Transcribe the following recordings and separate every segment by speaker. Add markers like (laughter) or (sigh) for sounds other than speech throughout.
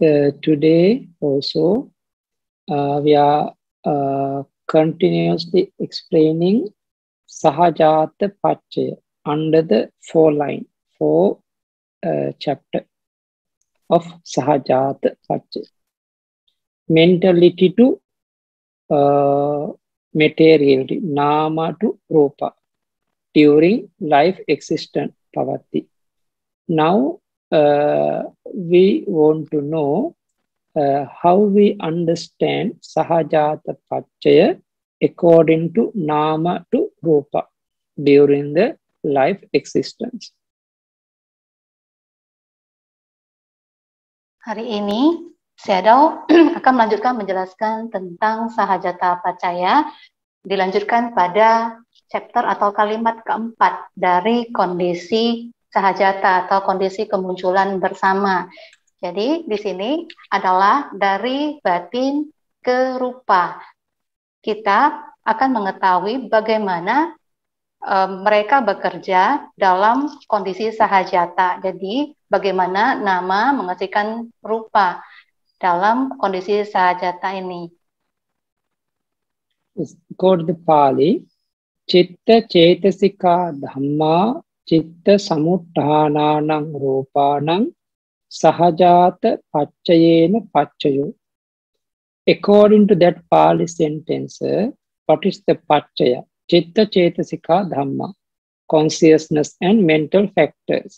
Speaker 1: Uh, today also uh, we are uh, continuously explaining Sahajata Pachaya under the four line, four uh, chapter of Sahajata Pachaya. Mentality to uh, materiality, Nama to Rupa during life existence Pavati. Now we want to know uh, how we understand Sahajata Pachaya according to Nama to Rupa during the life existence.
Speaker 2: Hari ini Shadow (clears throat) akan melanjutkan menjelaskan tentang Sahajata Pacaya dilanjutkan pada chapter atau kalimat keempat dari kondisi sahajata atau kondisi kemunculan bersama. Jadi di sini adalah dari batin ke rupa. Kita akan mengetahui bagaimana e, mereka bekerja dalam kondisi sahajata. Jadi bagaimana nama menghasilkan rupa dalam kondisi sahajata ini.
Speaker 1: Quote Pali, Chitta Chetasika Dhamma චිත්ත සමුට්ඨානානං රූපානං සහජාත පච්චයේන පච්චයෝ. According to that Pali sentence what is the pachaya chitta chetasika dhamma consciousness and mental factors.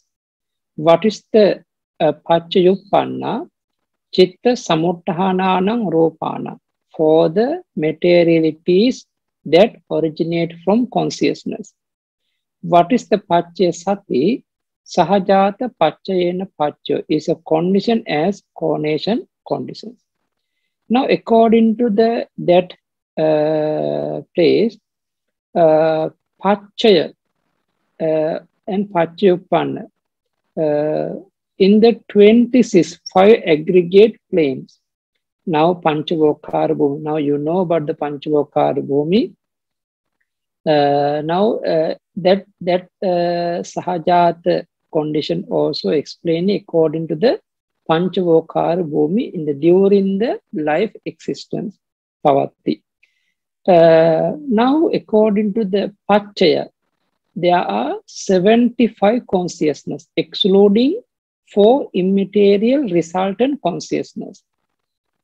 Speaker 1: what is the uh, pachayuppanna chitta samutthananam rupana for the materialities that originate from consciousness. What is the Pachya Sati? Sahajata Pachayena Pacho is a condition as coordination conditions. Now, according to the that uh, place, uh, Pachaya uh, and Pachayupanna, uh, in the 26 five aggregate planes, now Panchavokara now you know about the Panchavokara uh, now, uh, that that uh, Sahajat condition also explained according to the Panchavokar Bhumi in the during the life existence Pavati. Uh, now, according to the Pachaya, there are 75 consciousness, excluding four immaterial resultant consciousness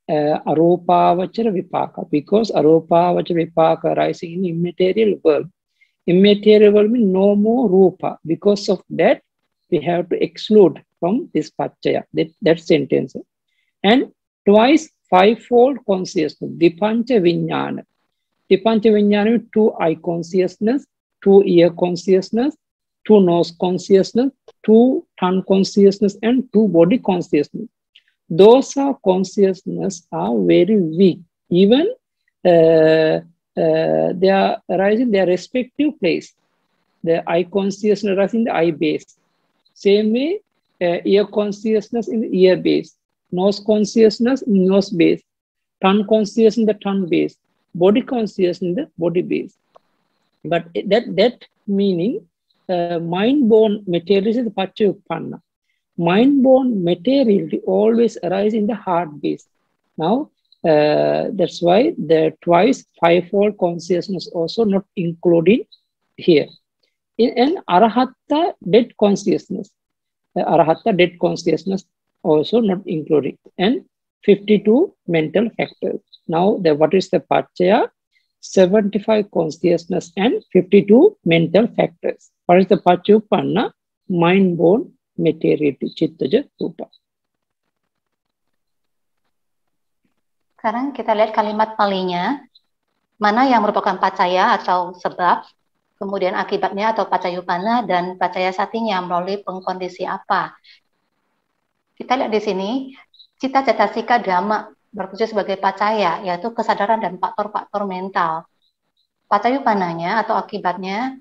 Speaker 1: uh, arupavachara vipaka because arupavachara vipaka arising in immaterial world. Immaterial means no more rupa. Because of that, we have to exclude from this pachaya, that, that sentence. And twice fivefold consciousness, dipancha vinyana. Dipancha vinyana two eye consciousness, two ear consciousness, two nose consciousness, two tongue consciousness, and two body consciousness those are consciousness are very weak. Even uh, uh, they are arising their respective place. The eye consciousness arising in the eye base. Same way, uh, ear consciousness in the ear base. Nose consciousness in nose base. Tongue consciousness in the tongue base. Body consciousness in the body base. But that, that meaning, uh, mind-born material is the Pachayupanna mind-born materiality always arise in the heart base. Now, uh, that's why the twice fivefold consciousness also not included here. In an arahatta dead consciousness, the arahatta dead consciousness also not included, and 52 mental factors. Now, the what is the pachaya? 75 consciousness and 52 mental factors. What is the pachupanna? Mind-born materiality chittaja rupa.
Speaker 2: Sekarang kita lihat kalimat palinya. Mana yang merupakan pacaya atau sebab, kemudian akibatnya atau pacayupana, dan pacaya satinya melalui pengkondisi apa. Kita lihat di sini, cita-cita sika dhamma berfungsi sebagai pacaya, yaitu kesadaran dan faktor-faktor mental. Pacayupananya atau akibatnya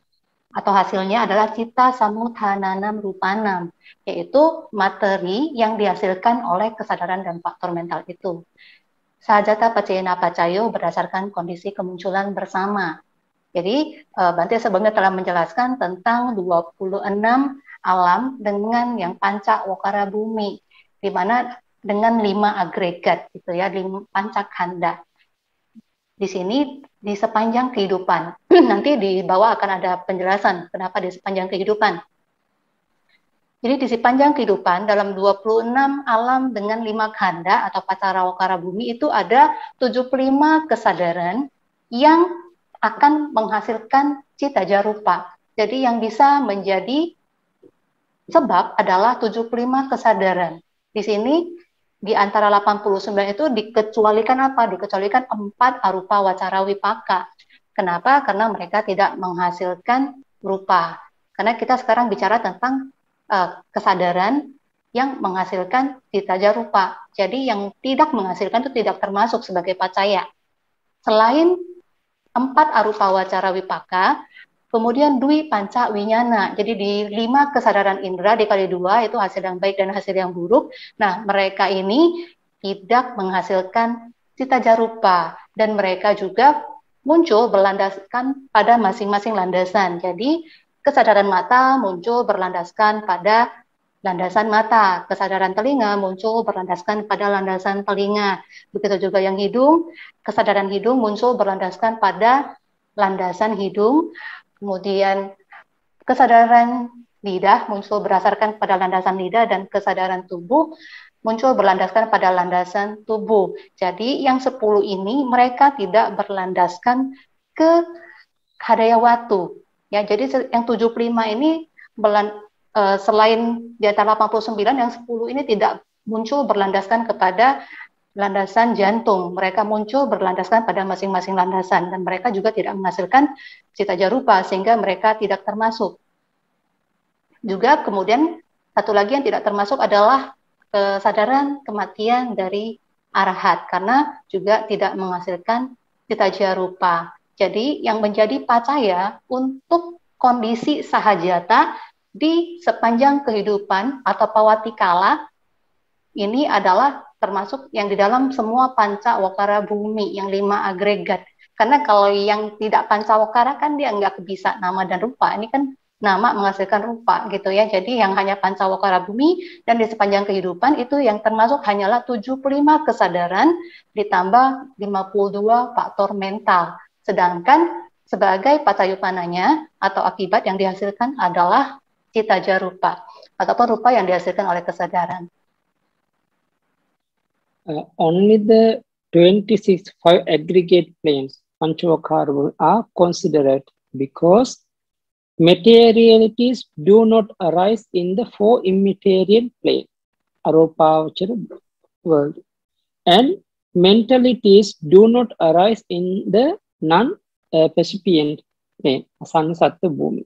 Speaker 2: atau hasilnya adalah cita samudhananam rupanam, yaitu materi yang dihasilkan oleh kesadaran dan faktor mental itu. Sajata pacayana pacayo berdasarkan kondisi kemunculan bersama. Jadi, uh, Bante sebelumnya telah menjelaskan tentang 26 alam dengan yang panca wakara bumi, di mana dengan lima agregat, gitu ya, lima panca kanda. Di sini di sepanjang kehidupan. (clears throat) Nanti di bawah akan ada penjelasan kenapa di sepanjang kehidupan. Jadi di sepanjang kehidupan dalam 26 alam dengan lima kanda atau pacarawakara bumi itu ada 75 kesadaran yang akan menghasilkan cita jarupa. Jadi yang bisa menjadi sebab adalah 75 kesadaran. Di sini di antara 89 itu dikecualikan apa? Dikecualikan empat arupa wacara wipaka. Kenapa? Karena mereka tidak menghasilkan rupa. Karena kita sekarang bicara tentang uh, kesadaran yang menghasilkan cita rupa. Jadi yang tidak menghasilkan itu tidak termasuk sebagai pacaya. Selain empat arupa wacara wipaka, Kemudian dwi panca winyana. Jadi di lima kesadaran indera dikali dua itu hasil yang baik dan hasil yang buruk. Nah mereka ini tidak menghasilkan cita jarupa dan mereka juga muncul berlandaskan pada masing-masing landasan. Jadi kesadaran mata muncul berlandaskan pada landasan mata, kesadaran telinga muncul berlandaskan pada landasan telinga. Begitu juga yang hidung, kesadaran hidung muncul berlandaskan pada landasan hidung, Kemudian kesadaran lidah muncul berdasarkan pada landasan lidah dan kesadaran tubuh muncul berlandaskan pada landasan tubuh. Jadi yang 10 ini mereka tidak berlandaskan ke hadaya watu. Ya, jadi yang 75 ini belan, uh, selain di antara 89 yang 10 ini tidak muncul berlandaskan kepada landasan jantung. Mereka muncul berlandaskan pada masing-masing landasan dan mereka juga tidak menghasilkan cita jarupa sehingga mereka tidak termasuk. Juga kemudian satu lagi yang tidak termasuk adalah kesadaran kematian dari arahat karena juga tidak menghasilkan cita jarupa. Jadi yang menjadi pacaya untuk kondisi sahajata di sepanjang kehidupan atau pawatikala ini adalah termasuk yang di dalam semua panca wakara bumi yang lima agregat. Karena kalau yang tidak panca wakara kan dia nggak bisa nama dan rupa. Ini kan nama menghasilkan rupa gitu ya. Jadi yang hanya panca wakara bumi dan di sepanjang kehidupan itu yang termasuk hanyalah 75 kesadaran ditambah 52 faktor mental. Sedangkan sebagai patayupananya atau akibat yang dihasilkan adalah cita jarupa ataupun rupa yang dihasilkan oleh kesadaran.
Speaker 1: uh, only the 26 five aggregate planes, Panchavakara, are considered because materialities do not arise in the four immaterial plane, Aropavachara world, and mentalities do not arise in the non-percipient plane, Asannasatta Bhumi.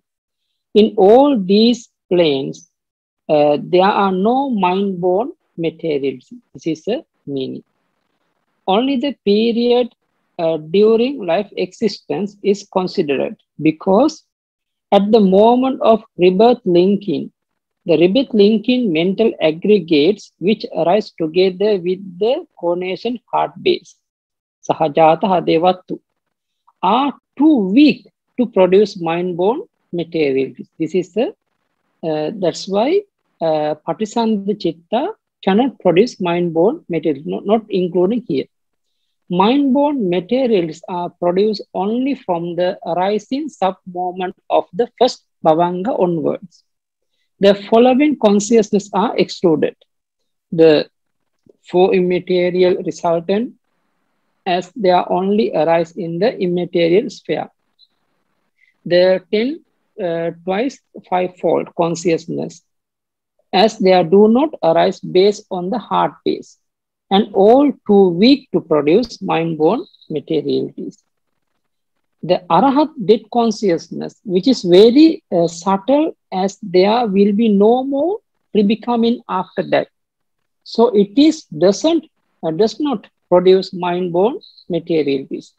Speaker 1: In all these planes, uh, there are no mind-born materials. This is a meaning. Only the period uh, during life existence is considered because at the moment of rebirth linking, the rebirth linking mental aggregates which arise together with the coronation heart base, sahajata hadevatu, are too weak to produce mind-born material. This is the, uh, that's why uh, Patisandha Chitta cannot produce mind-borne materials, not, not including here. Mind-borne materials are produced only from the arising sub-moment of the first bhavanga onwards. The following consciousness are excluded. The four immaterial resultant as they are only arise in the immaterial sphere. The ten uh, twice fivefold consciousness as they do not arise based on the heart base and all too weak to produce mind-born materialities. The Arahat dead consciousness, which is very uh, subtle as there will be no more rebecoming after that. So it is doesn't uh, does not produce mind-born materialities.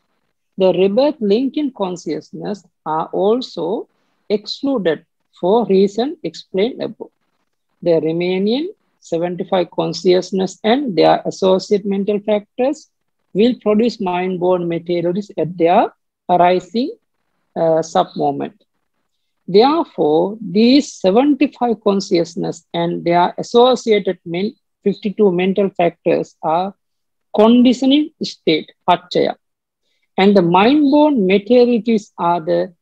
Speaker 1: The rebirth link in consciousness are also excluded for reason explained above. The remaining 75 consciousness and their associate mental factors will produce mind-born materials at their arising uh, sub-moment. Therefore, these 75 consciousness and their associated men, 52 mental factors are conditioning state, pachaya. And the mind-born materialities are the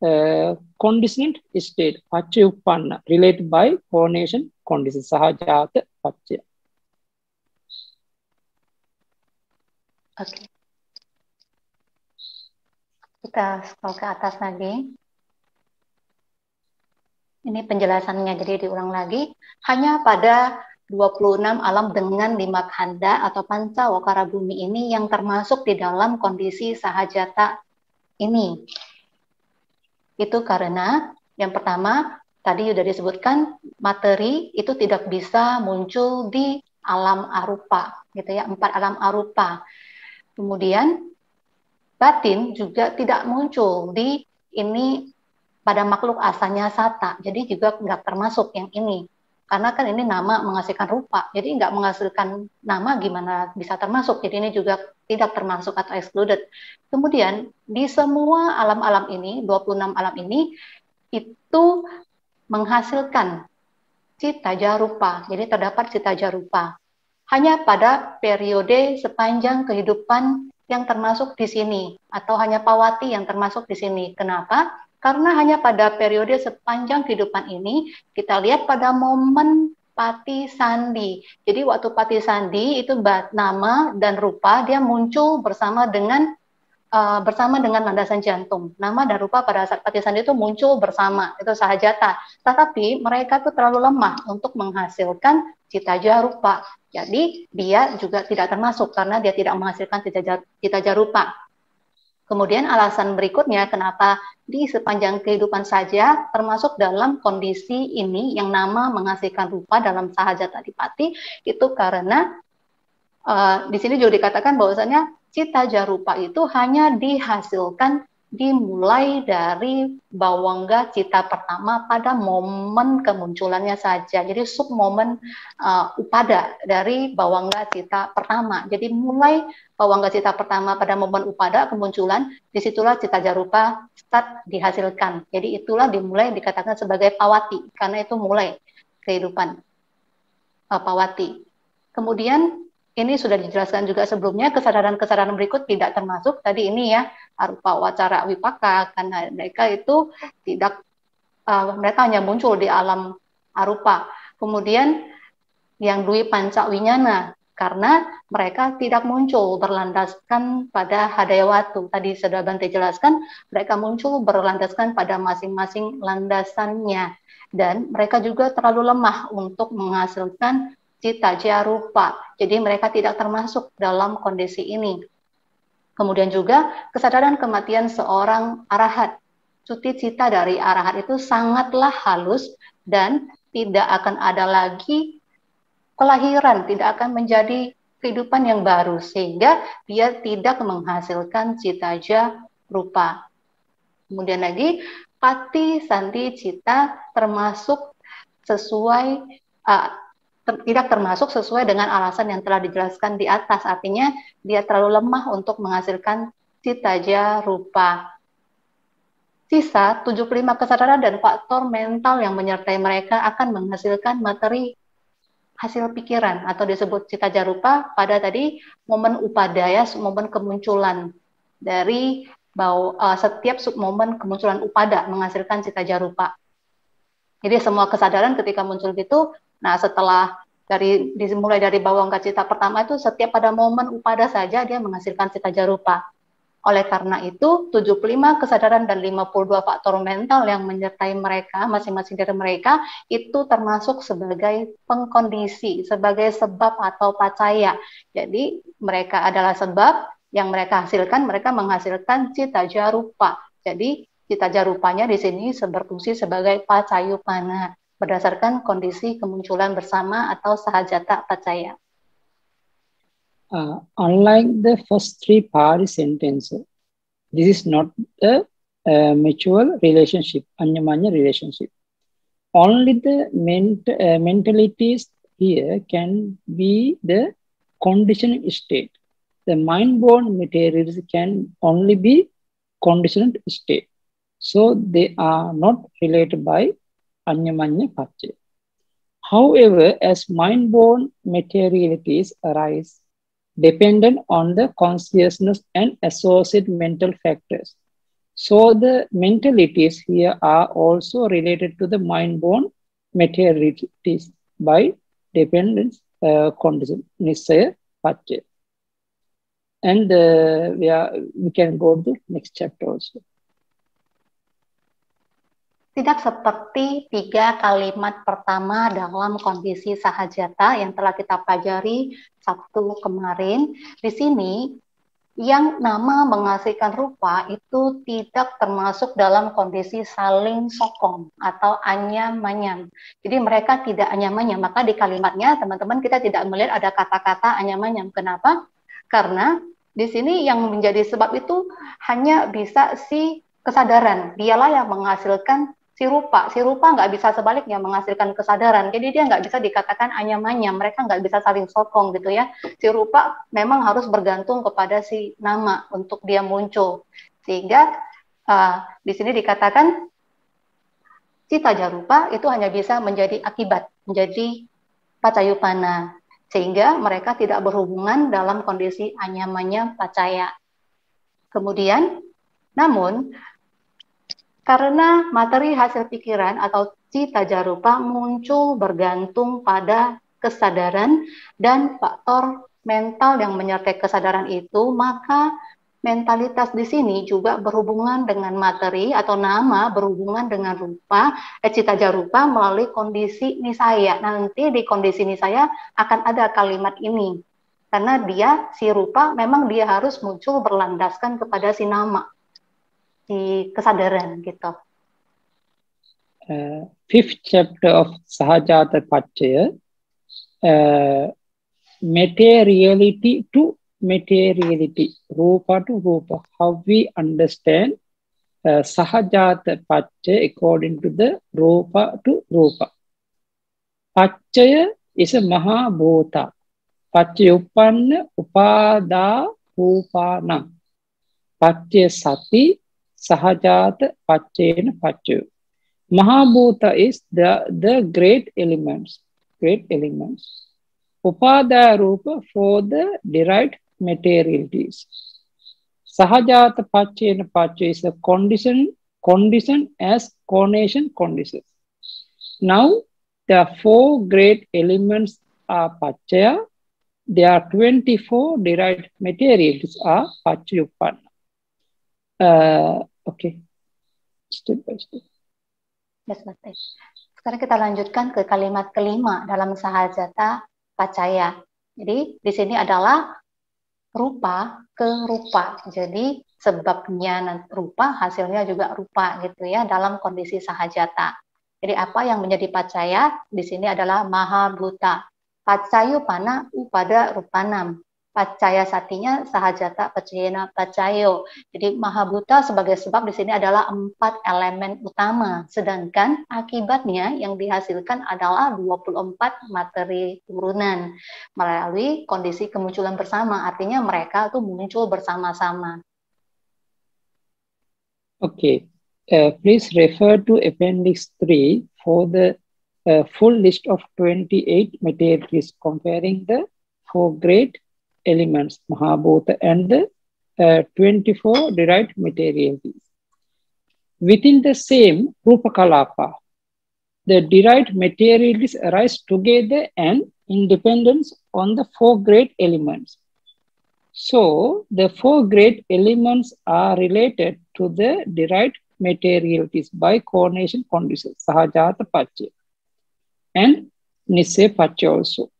Speaker 1: uh, conditioned state, pachayupanna, related by coordination condition, sahajata pachaya.
Speaker 2: Oke. Kita scroll ke atas lagi. Ini penjelasannya, jadi diulang lagi. Hanya pada 26 alam dengan lima kanda atau panca wakara bumi ini yang termasuk di dalam kondisi sahajata ini. Itu karena yang pertama tadi sudah disebutkan materi itu tidak bisa muncul di alam arupa gitu ya empat alam arupa kemudian batin juga tidak muncul di ini pada makhluk asalnya sata. Jadi juga nggak termasuk yang ini. Karena kan ini nama menghasilkan rupa. Jadi nggak menghasilkan nama gimana bisa termasuk. Jadi ini juga tidak termasuk atau excluded. Kemudian di semua alam-alam ini, 26 alam ini, itu menghasilkan cita jarupa. Jadi terdapat cita jarupa. Hanya pada periode sepanjang kehidupan yang termasuk di sini. Atau hanya pawati yang termasuk di sini. Kenapa? Karena hanya pada periode sepanjang kehidupan ini, kita lihat pada momen Pati Sandi. Jadi waktu Pati Sandi itu nama dan rupa dia muncul bersama dengan uh, bersama dengan landasan jantung. Nama dan rupa pada saat Pati Sandi itu muncul bersama, itu sahajata. Tetapi mereka itu terlalu lemah untuk menghasilkan cita jarupa. Jadi dia juga tidak termasuk karena dia tidak menghasilkan cita jarupa. Kemudian alasan berikutnya kenapa di sepanjang kehidupan saja termasuk dalam kondisi ini yang nama menghasilkan rupa dalam sahaja tadipati itu karena uh, di sini juga dikatakan bahwasanya cita jarupa itu hanya dihasilkan dimulai dari bawangga cita pertama pada momen kemunculannya saja. Jadi sub momen uh, upada dari bawangga cita pertama. Jadi mulai bawangga cita pertama pada momen upada kemunculan, di situlah cita jarupa start dihasilkan. Jadi itulah dimulai dikatakan sebagai pawati karena itu mulai kehidupan uh, pawati. Kemudian ini sudah dijelaskan juga sebelumnya kesadaran-kesadaran berikut tidak termasuk tadi ini ya arupa wacara wipaka karena mereka itu tidak uh, mereka hanya muncul di alam arupa. Kemudian yang dui panca winyana karena mereka tidak muncul berlandaskan pada hadayawatu. Tadi sudah Bante jelaskan, mereka muncul berlandaskan pada masing-masing landasannya. Dan mereka juga terlalu lemah untuk menghasilkan cita jarupa. Jadi mereka tidak termasuk dalam kondisi ini. Kemudian juga kesadaran kematian seorang arahat. Cuti cita dari arahat itu sangatlah halus dan tidak akan ada lagi kelahiran, tidak akan menjadi kehidupan yang baru sehingga dia tidak menghasilkan cita rupa. Kemudian lagi pati santi cita termasuk sesuai uh, ter, tidak termasuk sesuai dengan alasan yang telah dijelaskan di atas. Artinya dia terlalu lemah untuk menghasilkan citaja rupa. Sisa 75 kesadaran dan faktor mental yang menyertai mereka akan menghasilkan materi hasil pikiran atau disebut cita jarupa pada tadi momen upadaya, momen kemunculan dari bau, uh, setiap momen kemunculan upada menghasilkan cita jarupa. Jadi semua kesadaran ketika muncul itu Nah, setelah dari dimulai dari bawang cita pertama itu setiap pada momen upada saja dia menghasilkan cita jarupa. Oleh karena itu, 75 kesadaran dan 52 faktor mental yang menyertai mereka, masing-masing dari mereka, itu termasuk sebagai pengkondisi, sebagai sebab atau pacaya. Jadi, mereka adalah sebab yang mereka hasilkan, mereka menghasilkan cita jarupa. Jadi, cita jarupanya di sini berfungsi sebagai pacayupana. Berdasarkan kondisi kemunculan bersama atau sahajata pacaya.
Speaker 1: Uh, unlike the first three party sentences, this is not a, a mutual relationship, anyamanya relationship. Only the ment uh, mentalities here can be the conditioned state. The mind-born materials can only be conditioned state. So they are not related by Anyamanya Pache. However, as mind-born materialities arise dependent on the consciousness and associated mental factors. So the mentalities here are also related to the mind-born materialities by dependence uh, condition, Nisaya. And uh, we, are, we can go to the next chapter also.
Speaker 2: Tidak seperti tiga kalimat pertama dalam kondisi sahajata yang telah kita pelajari Sabtu kemarin. Di sini yang nama menghasilkan rupa itu tidak termasuk dalam kondisi saling sokong atau anyam manyam. Jadi mereka tidak anyam manyam. Maka di kalimatnya teman-teman kita tidak melihat ada kata-kata anyam manyam. Kenapa? Karena di sini yang menjadi sebab itu hanya bisa si kesadaran. Dialah yang menghasilkan si rupa. Si rupa nggak bisa sebaliknya menghasilkan kesadaran. Jadi dia nggak bisa dikatakan anyamanya. Mereka nggak bisa saling sokong gitu ya. Si rupa memang harus bergantung kepada si nama untuk dia muncul. Sehingga uh, di sini dikatakan cita jarupa itu hanya bisa menjadi akibat, menjadi pacayupana. Sehingga mereka tidak berhubungan dalam kondisi anyamanya pacaya. Kemudian, namun karena materi hasil pikiran atau cita jarupa muncul bergantung pada kesadaran dan faktor mental yang menyertai kesadaran itu, maka mentalitas di sini juga berhubungan dengan materi atau nama berhubungan dengan rupa, eh, cita jarupa melalui kondisi nisaya. Nanti di kondisi nisaya akan ada kalimat ini. Karena dia, si rupa, memang dia harus muncul berlandaskan kepada si nama di kesadaran gitu.
Speaker 1: Uh, fifth chapter of Sahajata Pachaya, uh, materiality to materiality, rupa to rupa, how we understand uh, Sahajata Pachaya according to the rupa to rupa. Pachaya is a Mahabhuta. Pachayupanna upada rupanam. Pachaya sati Sahajata Pachena Pachu. Mahabhuta is the, the great elements, great elements. Upada Rupa for the derived materialities. Sahajata Pachena Pachu is a condition, condition as conation conditions. Now, the four great elements are Pachaya. There are 24 derived materials are Pachayupanna. Uh, Oke, okay. step by step.
Speaker 2: Yes, Bapak. Sekarang kita lanjutkan ke kalimat kelima dalam sahajata pacaya. Jadi di sini adalah rupa ke rupa. Jadi sebabnya rupa, hasilnya juga rupa gitu ya dalam kondisi sahajata. Jadi apa yang menjadi pacaya di sini adalah maha buta. Pacayu pana upada rupanam pacaya satinya sahajata pacayana pacayo. Jadi mahabuta sebagai sebab di sini adalah empat elemen utama, sedangkan akibatnya yang dihasilkan adalah 24 materi turunan melalui kondisi kemunculan bersama. Artinya mereka tuh muncul bersama-sama.
Speaker 1: Okay, uh, please refer to Appendix 3 for the uh, full list of 28 materials comparing the four grade elements, Mahabhuta, and the uh, 24 derived materials. Within the same Rupakalapa, the derived materials arise together and independence on the four great elements. So, the four great elements are related to the derived materialities by coordination conditions, Sahajata Pacha, and Nisse also.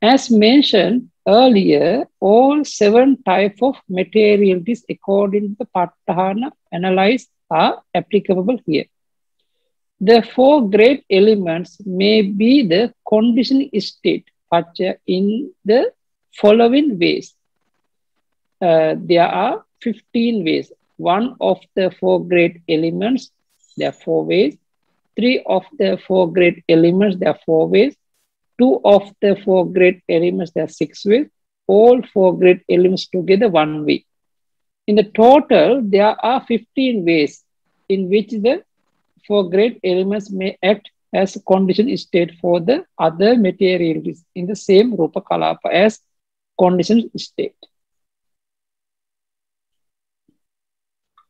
Speaker 1: As mentioned, Earlier, all seven type of materialities according to the Patthana analyzed are applicable here. The four great elements may be the conditioning state pacha in the following ways. Uh, there are 15 ways. One of the four great elements, there are four ways. Three of the four great elements, there are four ways. Two of the four great elements, there are six ways. All four great elements together, one way. In the total, there are 15 ways in which the four great elements may act as condition state for the other materials in the same Rupa Kalapa as condition state.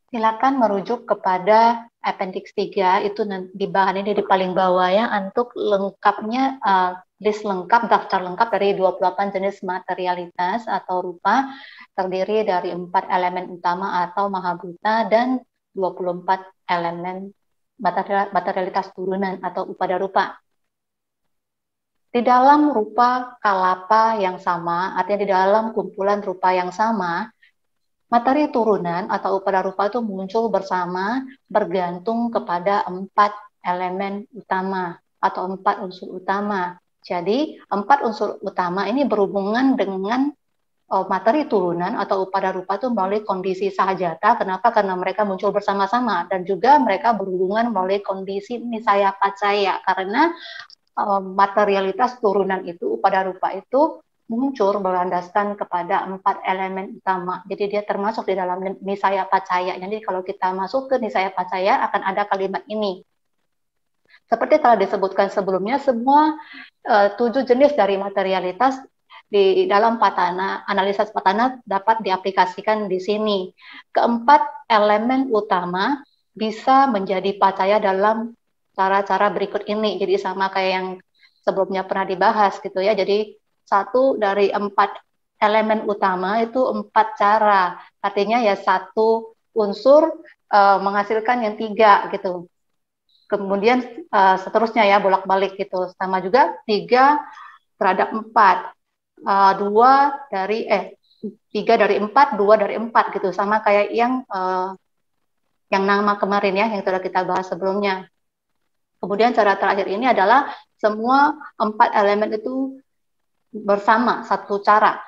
Speaker 2: Silakan merujuk kepada appendix 3 itu di bahan ini di paling bawah ya untuk lengkapnya uh, list lengkap daftar lengkap dari 28 jenis materialitas atau rupa terdiri dari empat elemen utama atau mahabhuta dan 24 elemen materialitas turunan atau upada rupa. Di dalam rupa kalapa yang sama, artinya di dalam kumpulan rupa yang sama, materi turunan atau upada rupa itu muncul bersama bergantung kepada empat elemen utama atau empat unsur utama. Jadi empat unsur utama ini berhubungan dengan oh, materi turunan atau upada rupa itu melalui kondisi sahajata. Kenapa? Karena mereka muncul bersama-sama dan juga mereka berhubungan melalui kondisi nisaya pacaya karena oh, materialitas turunan itu upada rupa itu muncul berlandaskan kepada empat elemen utama. Jadi dia termasuk di dalam nisaya pacaya. Jadi kalau kita masuk ke nisaya pacaya akan ada kalimat ini. Seperti telah disebutkan sebelumnya, semua uh, tujuh jenis dari materialitas di dalam patana, analisis patana dapat diaplikasikan di sini. Keempat elemen utama bisa menjadi pacaya dalam cara-cara berikut ini. Jadi sama kayak yang sebelumnya pernah dibahas gitu ya. Jadi satu dari empat elemen utama itu empat cara. Artinya ya satu unsur uh, menghasilkan yang tiga gitu. Kemudian uh, seterusnya ya bolak-balik gitu. Sama juga tiga terhadap empat. Uh, dua dari eh tiga dari empat dua dari empat gitu. Sama kayak yang uh, yang nama kemarin ya yang sudah kita bahas sebelumnya. Kemudian cara terakhir ini adalah semua empat elemen itu bersama satu cara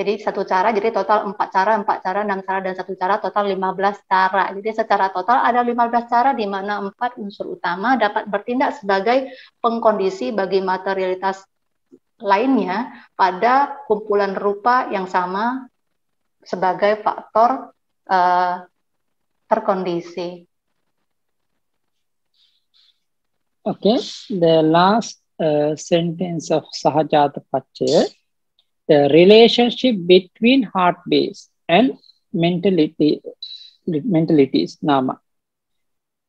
Speaker 2: jadi satu cara, jadi total empat cara, empat cara, enam cara, dan satu cara, total 15 cara. Jadi secara total ada 15 cara di mana empat unsur utama dapat bertindak sebagai pengkondisi bagi materialitas lainnya pada kumpulan rupa yang sama sebagai faktor uh, terkondisi.
Speaker 1: Okay, the last uh, sentence of Sahajata Pachaya, the relationship between heart base and mentality, mentalities, nama.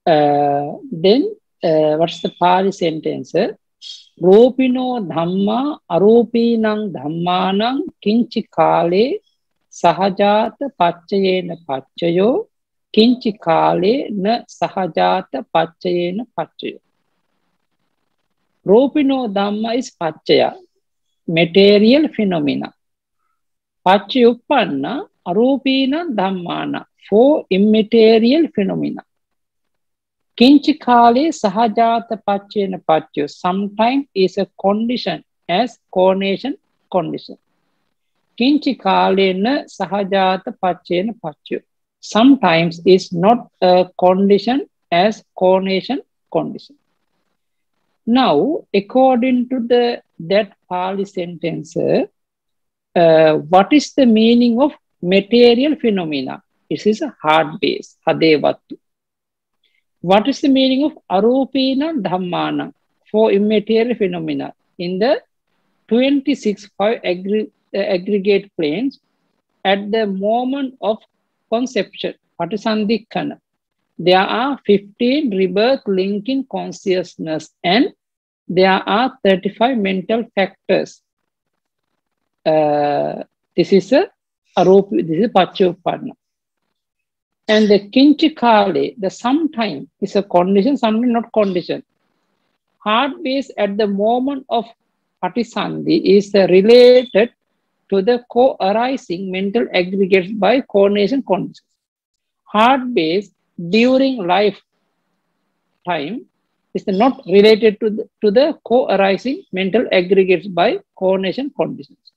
Speaker 1: Uh, then, uh, what's the Pali sentence? රූපිනෝ ධම්මා අරූපීනං ධම්මානං කිංචි කාලේ සහජාත පච්චයේන පච්චයෝ කිංචි කාලේ න සහජාත පච්චයේන පච්චයෝ රූපිනෝ ධම්ම is පච්චය material phenomena. පච්චය උපන්න අරූපීන ධම්මාන for immaterial phenomena. Kinchi kale sahajata pachena pacho sometimes is a condition as coordination condition. Kinchi kale na sahajata pachena pacho sometimes is not a condition as coordination condition. Now, according to the that Pali sentence, uh, what is the meaning of material phenomena? This is a hard base, hadevatu. What is the meaning of arupina dhammana for immaterial phenomena? In the 26 five aggr uh, aggregate planes, at the moment of conception, What is patisandikana, there are 15 rebirth linking consciousness and there are 35 mental factors. Uh, this is a arup, this is Pachupanna. And the kinchikale, the sometime is a condition, sometimes not condition. Heart base at the moment of patisandhi is related to the co-arising mental aggregates by coordination conditions. Heart base during lifetime is not related to the, to the co-arising mental aggregates by coordination conditions.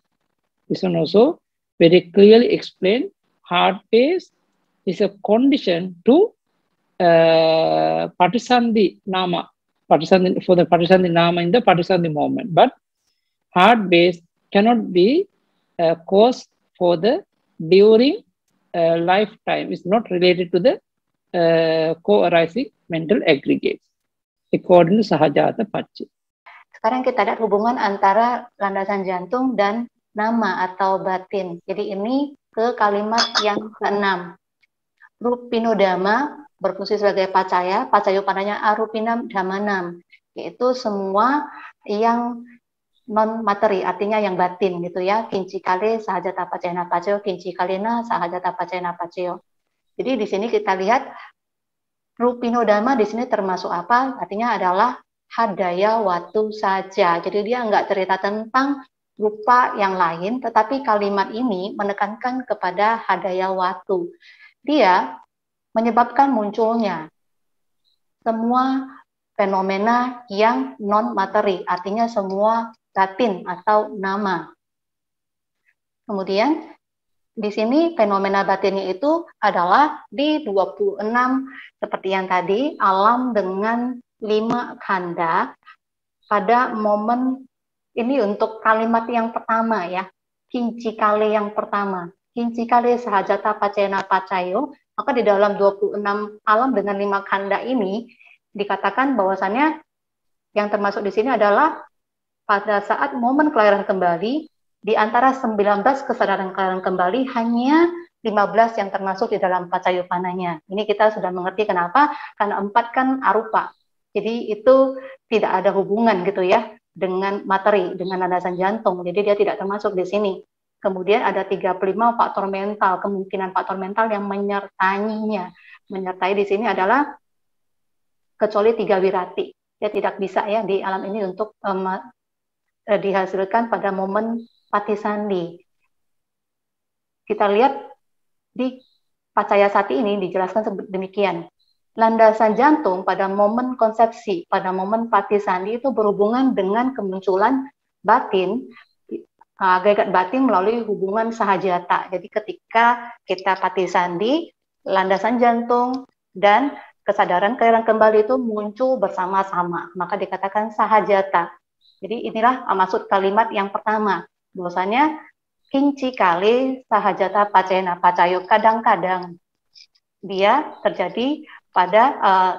Speaker 1: This one also very clearly explained heart pace is a condition to uh, Patisandhi Nama, Patisandhi, for the Patisandhi Nama in the Patisandhi moment. But heart base cannot be a cause for the during uh, lifetime. It's not related to the uh, co-arising mental aggregates. According to Sahajata Pachi.
Speaker 2: Sekarang kita lihat hubungan antara landasan jantung dan nama atau batin. Jadi ini ke kalimat yang keenam. Rupinodama berfungsi sebagai pacaya, pacayopananya arupinam dhamanam, yaitu semua yang non materi artinya yang batin gitu ya kinci kale sahajata pacena paceo kinci kalena sahajata pacena paceo jadi di sini kita lihat rupino dama di sini termasuk apa? Artinya adalah hadaya watu saja. Jadi dia nggak cerita tentang rupa yang lain tetapi kalimat ini menekankan kepada hadaya watu. Dia menyebabkan munculnya semua fenomena yang non materi artinya semua batin atau nama. Kemudian di sini fenomena batinnya itu adalah di 26 seperti yang tadi alam dengan lima kanda pada momen ini untuk kalimat yang pertama ya kinci kale yang pertama. Kinci kale sahajata pacena pacayo maka di dalam 26 alam dengan lima kanda ini dikatakan bahwasannya yang termasuk di sini adalah pada saat momen kelahiran kembali, di antara 19 kesadaran kembali, hanya 15 yang termasuk di dalam pacayupananya. Ini kita sudah mengerti kenapa, karena empat kan arupa. Jadi itu tidak ada hubungan gitu ya dengan materi, dengan landasan jantung. Jadi dia tidak termasuk di sini. Kemudian ada 35 faktor mental, kemungkinan faktor mental yang menyertainya. Menyertai di sini adalah kecuali tiga wirati. Dia tidak bisa ya di alam ini untuk um, dihasilkan pada momen pati sandi. Kita lihat di Pacaya Sati ini dijelaskan demikian. Landasan jantung pada momen konsepsi, pada momen pati sandi itu berhubungan dengan kemunculan batin, agregat batin melalui hubungan sahajata. Jadi ketika kita pati sandi, landasan jantung dan kesadaran kelahiran kembali itu muncul bersama-sama. Maka dikatakan sahajata. Jadi inilah uh, maksud kalimat yang pertama. Bahwasanya kinci kali sahajata pacena pacayo kadang-kadang dia terjadi pada uh,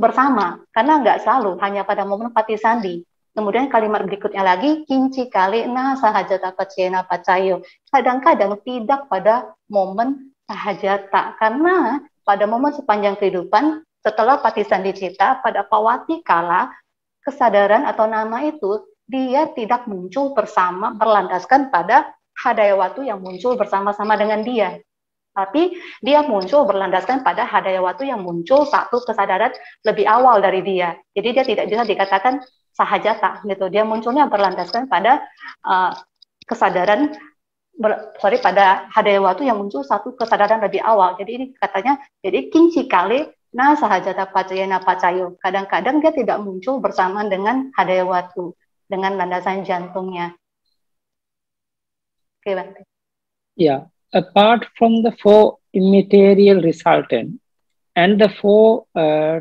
Speaker 2: bersama. Karena nggak selalu hanya pada momen pati sandi. Kemudian kalimat berikutnya lagi kinci kali nah sahajata pacena pacayo. Kadang-kadang tidak pada momen sahajata. Karena pada momen sepanjang kehidupan setelah pati sandi cita pada pawati kala kesadaran atau nama itu dia tidak muncul bersama berlandaskan pada hadayawatu yang muncul bersama-sama dengan dia. Tapi dia muncul berlandaskan pada hadayawatu yang muncul satu kesadaran lebih awal dari dia. Jadi dia tidak bisa dikatakan sahajata gitu. Dia munculnya berlandaskan pada uh, kesadaran ber, sorry pada hadayawatu yang muncul satu kesadaran lebih awal. Jadi ini katanya jadi kinci kali Nah, sahajata pacayana pacayo. Kadang-kadang dia tidak muncul bersamaan dengan hadayawatu, dengan landasan jantungnya.
Speaker 1: Okay, Yeah, apart from the four immaterial resultant and the four uh,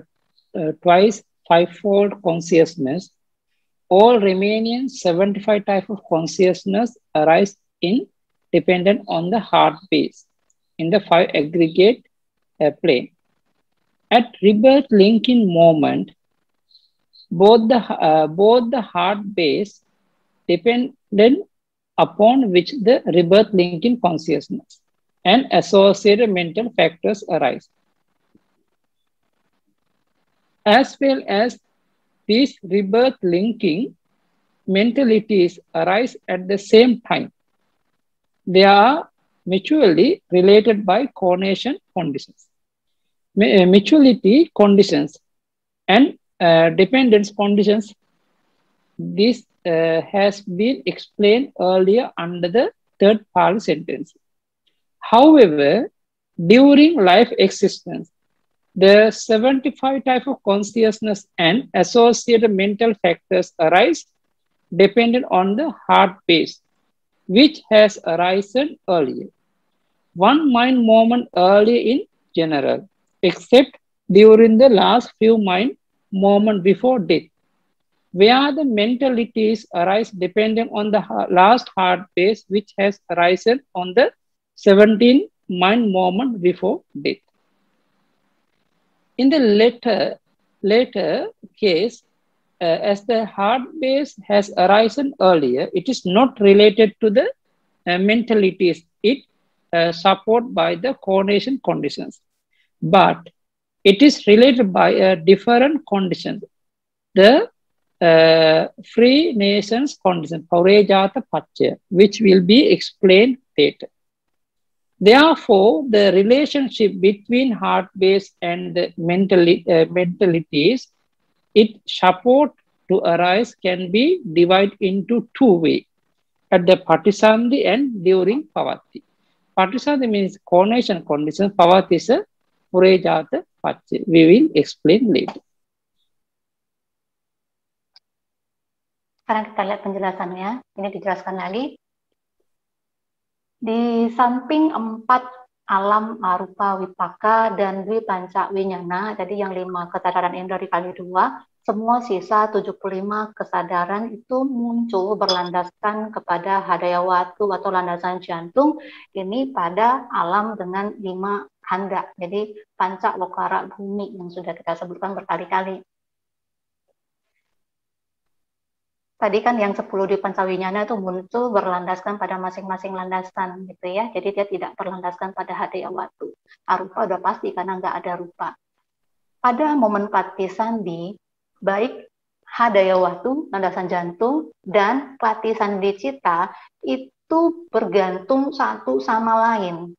Speaker 1: uh, twice fivefold consciousness, all remaining 75 type of consciousness arise in dependent on the heart base in the five aggregate uh, plane. At rebirth linking moment, both the, uh, both the heart base dependent upon which the rebirth linking consciousness and associated mental factors arise. As well as these rebirth linking mentalities arise at the same time. They are mutually related by coordination conditions. Uh, mutuality conditions and dependence conditions. This uh, has been explained earlier under the third part sentence. However, during life existence, The 75 type of consciousness and associated mental factors arise dependent on the heart base, which has arisen earlier. One mind moment earlier in general, except during the last few mind moment before death, where the mentalities arise depending on the last heart pace, which has arisen on the 17 mind moment before death. In the later, later case, uh, as the heart base has arisen earlier, it is not related to the uh, mentalities. It uh, support by the coordination conditions, but it is related by a different condition. The uh, free nations condition, Paurejata Pachya, which will be explained later. Therefore, the relationship between heart base and the mentali- uh, mentalities, it support to arise can be divided into two ways at the Patisandhi and during Pavati. Patisandhi means coordination condition, Pavati is a Purejata Pache. We will explain later.
Speaker 2: Sekarang kita lihat penjelasannya. Ini dijelaskan lagi. Di samping empat alam arupa wipaka dan dwi panca winyana, jadi yang lima kesadaran indra dikali dua, semua sisa 75 kesadaran itu muncul berlandaskan kepada hadaya watu atau landasan jantung ini pada alam dengan lima handa. Jadi panca lokara bumi yang sudah kita sebutkan berkali-kali. Tadi kan yang 10 di Pancawinyana itu muncul berlandaskan pada masing-masing landasan gitu ya. Jadi dia tidak berlandaskan pada hadaya watu. Arupa udah pasti karena nggak ada rupa. Pada momen pati sandi, baik hadaya watu, landasan jantung, dan pati sandi cita itu bergantung satu sama lain.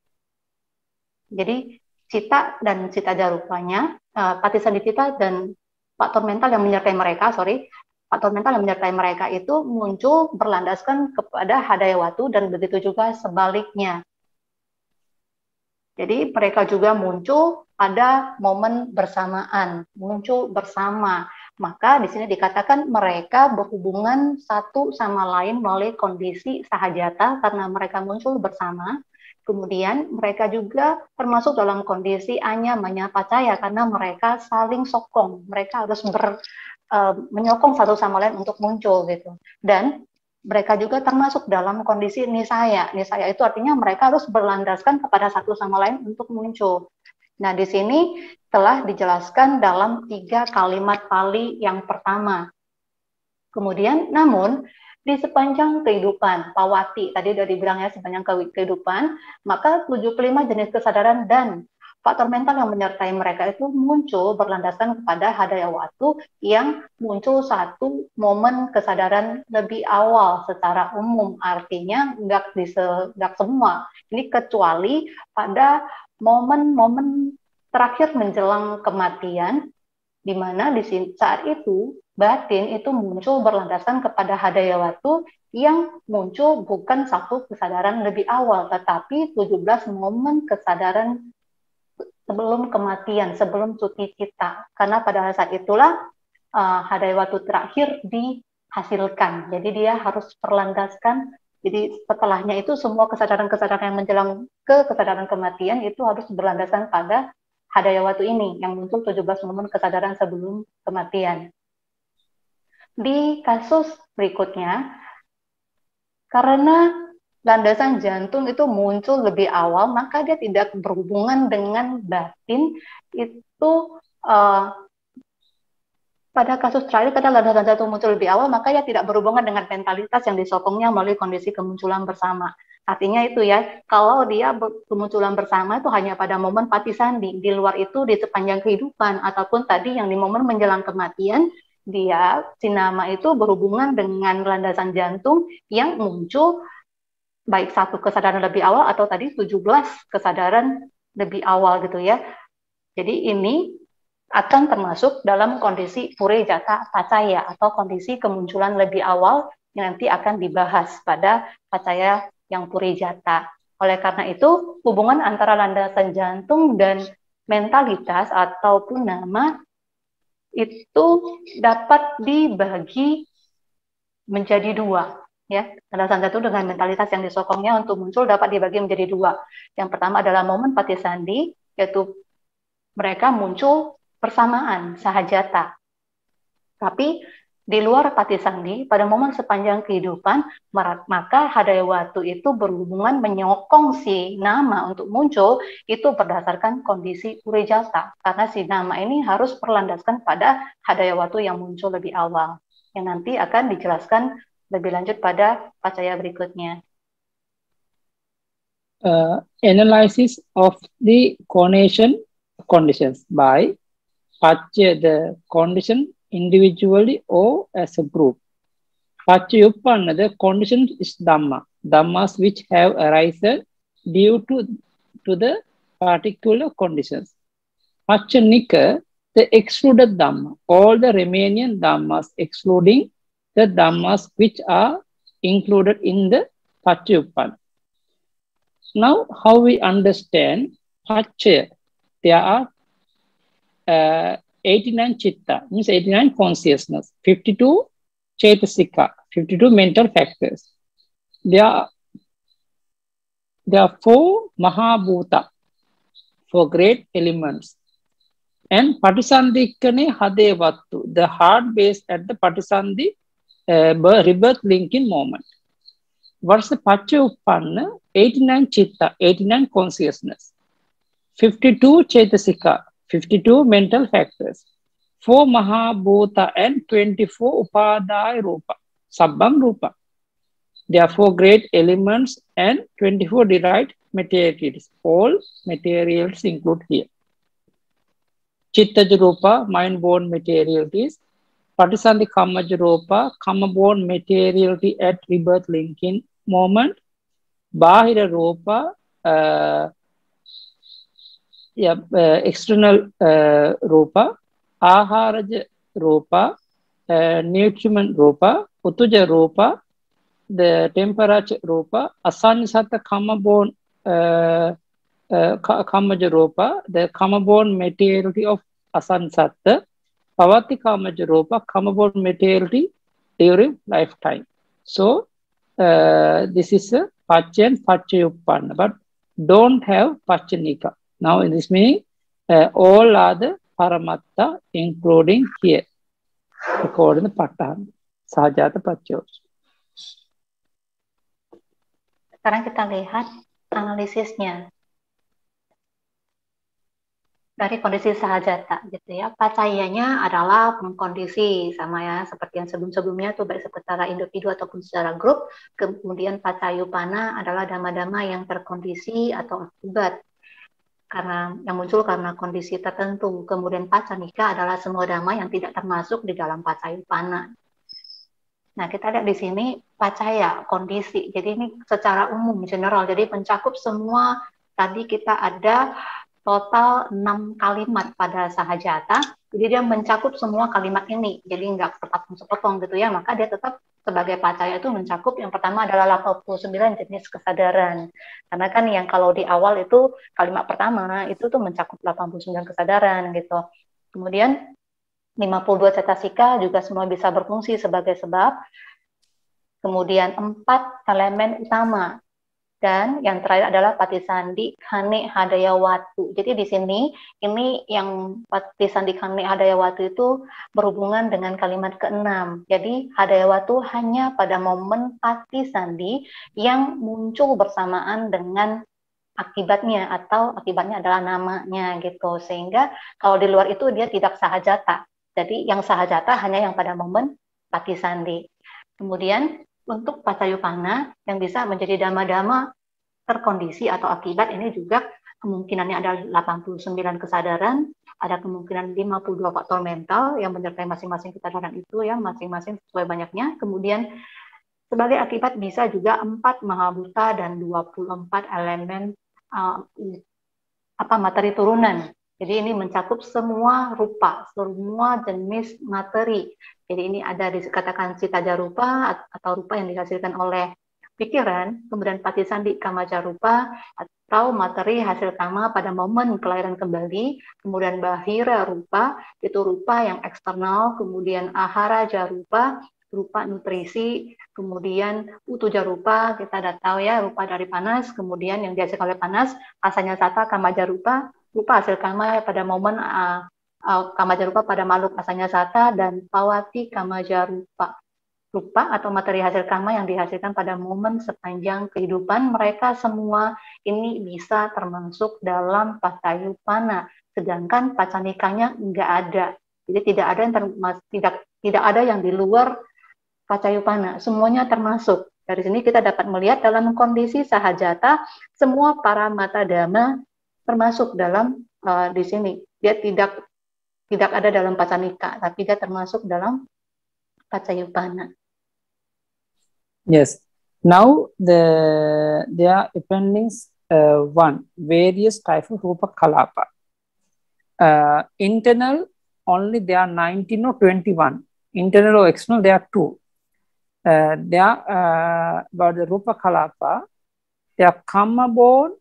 Speaker 2: Jadi cita dan cita jarupanya, uh, pati sandi cita dan faktor mental yang menyertai mereka, sorry, faktor mental yang menyertai mereka itu muncul berlandaskan kepada hadaya watu dan begitu juga sebaliknya. Jadi mereka juga muncul pada momen bersamaan, muncul bersama. Maka di sini dikatakan mereka berhubungan satu sama lain melalui kondisi sahajata karena mereka muncul bersama. Kemudian mereka juga termasuk dalam kondisi anya manya pacaya karena mereka saling sokong. Mereka harus ber, uh, menyokong satu sama lain untuk muncul gitu. Dan mereka juga termasuk dalam kondisi nisaya. Nisaya itu artinya mereka harus berlandaskan kepada satu sama lain untuk muncul. Nah, di sini telah dijelaskan dalam tiga kalimat Pali yang pertama. Kemudian, namun di sepanjang kehidupan, Pawati, tadi sudah dibilang ya sepanjang kehidupan, maka 75 jenis kesadaran dan faktor mental yang menyertai mereka itu muncul berlandaskan kepada hadaya waktu yang muncul satu momen kesadaran lebih awal secara umum. Artinya nggak bisa nggak semua. Ini kecuali pada momen-momen terakhir menjelang kematian di mana di saat itu batin itu muncul berlandaskan kepada hadaya waktu yang muncul bukan satu kesadaran lebih awal tetapi 17 momen kesadaran sebelum kematian, sebelum cuti cita. Karena pada saat itulah uh, hadai waktu terakhir dihasilkan. Jadi dia harus perlandaskan. Jadi setelahnya itu semua kesadaran-kesadaran yang menjelang ke kesadaran kematian itu harus berlandaskan pada hadaya waktu ini yang muncul 17 momen kesadaran sebelum kematian. Di kasus berikutnya, karena landasan jantung itu muncul lebih awal, maka dia tidak berhubungan dengan batin itu uh, pada kasus terakhir karena landasan jantung muncul lebih awal, maka dia tidak berhubungan dengan mentalitas yang disokongnya melalui kondisi kemunculan bersama. Artinya itu ya, kalau dia kemunculan bersama itu hanya pada momen pati sandi, di luar itu di sepanjang kehidupan ataupun tadi yang di momen menjelang kematian, dia sinama itu berhubungan dengan landasan jantung yang muncul baik satu kesadaran lebih awal atau tadi 17 kesadaran lebih awal gitu ya. Jadi ini akan termasuk dalam kondisi pure jata pacaya atau kondisi kemunculan lebih awal yang nanti akan dibahas pada pacaya yang pure jata. Oleh karena itu, hubungan antara landasan jantung dan mentalitas ataupun nama itu dapat dibagi menjadi dua ya. Alasan satu dengan mentalitas yang disokongnya untuk muncul dapat dibagi menjadi dua. Yang pertama adalah momen pati sandi yaitu mereka muncul bersamaan sahajata. Tapi di luar pati sandi pada momen sepanjang kehidupan maka hadayawatu itu berhubungan menyokong si nama untuk muncul itu berdasarkan kondisi urejata karena si nama ini harus berlandaskan pada hadayawatu yang muncul lebih awal yang nanti akan dijelaskan lebih lanjut pada pacaya berikutnya.
Speaker 1: Uh, analysis of the conation conditions by Pacha the condition individually or as a group. Pachayuppanna, the condition is Dhamma, Dhammas which have arisen due to, to the particular conditions. Pachanika, the excluded Dhamma, all the remaining Dhammas excluding the Dhammas which are included in the Pachayuppanna. Now, how we understand Pachaya? There are uh, 89 chitta means 89 consciousness 52 chetasika 52 mental factors there are there are four mahabhuta four great elements and patisandikane hadevattu the heart base at the patisandi uh, rebirth linking moment what's the pacha 89 chitta 89 consciousness 52 chetasika 52 mental factors, 4 Mahabhuta and 24 Upadaya Rupa, Sabbang Rupa. There are four great elements and 24 derived materials. All materials include here. Chittaja Rupa, mind-born materialities. Patisandhi Kammaja Rupa, Kamma-born materiality at rebirth linking moment. Bahira Rupa, uh, yeah, uh, external uh, rupa, aharaja rupa, uh, nutriment rupa, utuja rupa, the temperature rupa, asanisata kama bone uh, uh, kamaja rupa, the kama bone materiality of asanisata, pavati kamaja rupa, kama bone materiality during lifetime. So, uh, this is a Pachen Pachayupanna, but don't have Pachanika. Now in this meaning, uh, all other paramatta including here, according to Patahana, Sahajata Pacchos.
Speaker 2: Sekarang kita lihat analisisnya dari kondisi sahajata gitu ya. Pacayanya adalah kondisi sama ya seperti yang sebelum-sebelumnya tuh baik secara individu ataupun secara grup. Kemudian pacayupana adalah dama-dama yang terkondisi atau akibat karena yang muncul karena kondisi tertentu. Kemudian pacanika adalah semua dhamma yang tidak termasuk di dalam pacayupana. Nah, kita lihat di sini pacaya, kondisi. Jadi ini secara umum, general. Jadi mencakup semua, tadi kita ada total enam kalimat pada sahajata. Jadi dia mencakup semua kalimat ini. Jadi nggak sepotong-sepotong gitu ya. Maka dia tetap sebagai pacaya itu mencakup yang pertama adalah 89 jenis kesadaran. Karena kan yang kalau di awal itu kalimat pertama itu tuh mencakup 89 kesadaran gitu. Kemudian 52 cetasika juga semua bisa berfungsi sebagai sebab. Kemudian empat elemen utama dan yang terakhir adalah Patisandi Kane Hadayawatu. Jadi di sini ini yang Patisandi Kane Hadayawatu itu berhubungan dengan kalimat keenam. Jadi Hadayawatu hanya pada momen Patisandi yang muncul bersamaan dengan akibatnya atau akibatnya adalah namanya gitu. Sehingga kalau di luar itu dia tidak sahajata. Jadi yang sahajata hanya yang pada momen Patisandi. Kemudian untuk pacayupana yang bisa menjadi dama-dama terkondisi atau akibat ini juga kemungkinannya ada 89 kesadaran, ada kemungkinan 52 faktor mental yang menyertai masing-masing kesadaran itu ya masing-masing sesuai banyaknya. Kemudian sebagai akibat bisa juga 4 mahabuta dan 24 elemen uh, apa materi turunan. Jadi ini mencakup semua rupa, semua jenis materi. Jadi ini ada dikatakan cita rupa atau rupa yang dihasilkan oleh pikiran, kemudian patisandi kamaja rupa atau materi hasil kama pada momen kelahiran kembali, kemudian bahira rupa, itu rupa yang eksternal, kemudian ahara jarupa, rupa nutrisi, kemudian utu jarupa, kita sudah tahu ya, rupa dari panas, kemudian yang dihasilkan oleh panas, asanya sata kamaja rupa, rupa hasil kama pada momen uh, uh, kamaja rupa pada makhluk asanya sata, dan pawati kamaja rupa rupa atau materi hasil karma yang dihasilkan pada momen sepanjang kehidupan mereka semua ini bisa termasuk dalam patayupana sedangkan pacanikanya enggak ada. Jadi tidak ada yang tidak tidak ada yang di luar pacayupana semuanya termasuk. Dari sini kita dapat melihat dalam kondisi sahajata semua para mata dama termasuk dalam uh, di sini dia tidak tidak ada dalam pacanika tapi dia termasuk dalam pacayupana
Speaker 1: Yes. Now the there are appendix uh, one various type of rupa kalapa. Uh, internal only there are 19 or 21. Internal or external there are two. Uh, there uh, about the rupa kalapa. There are karma born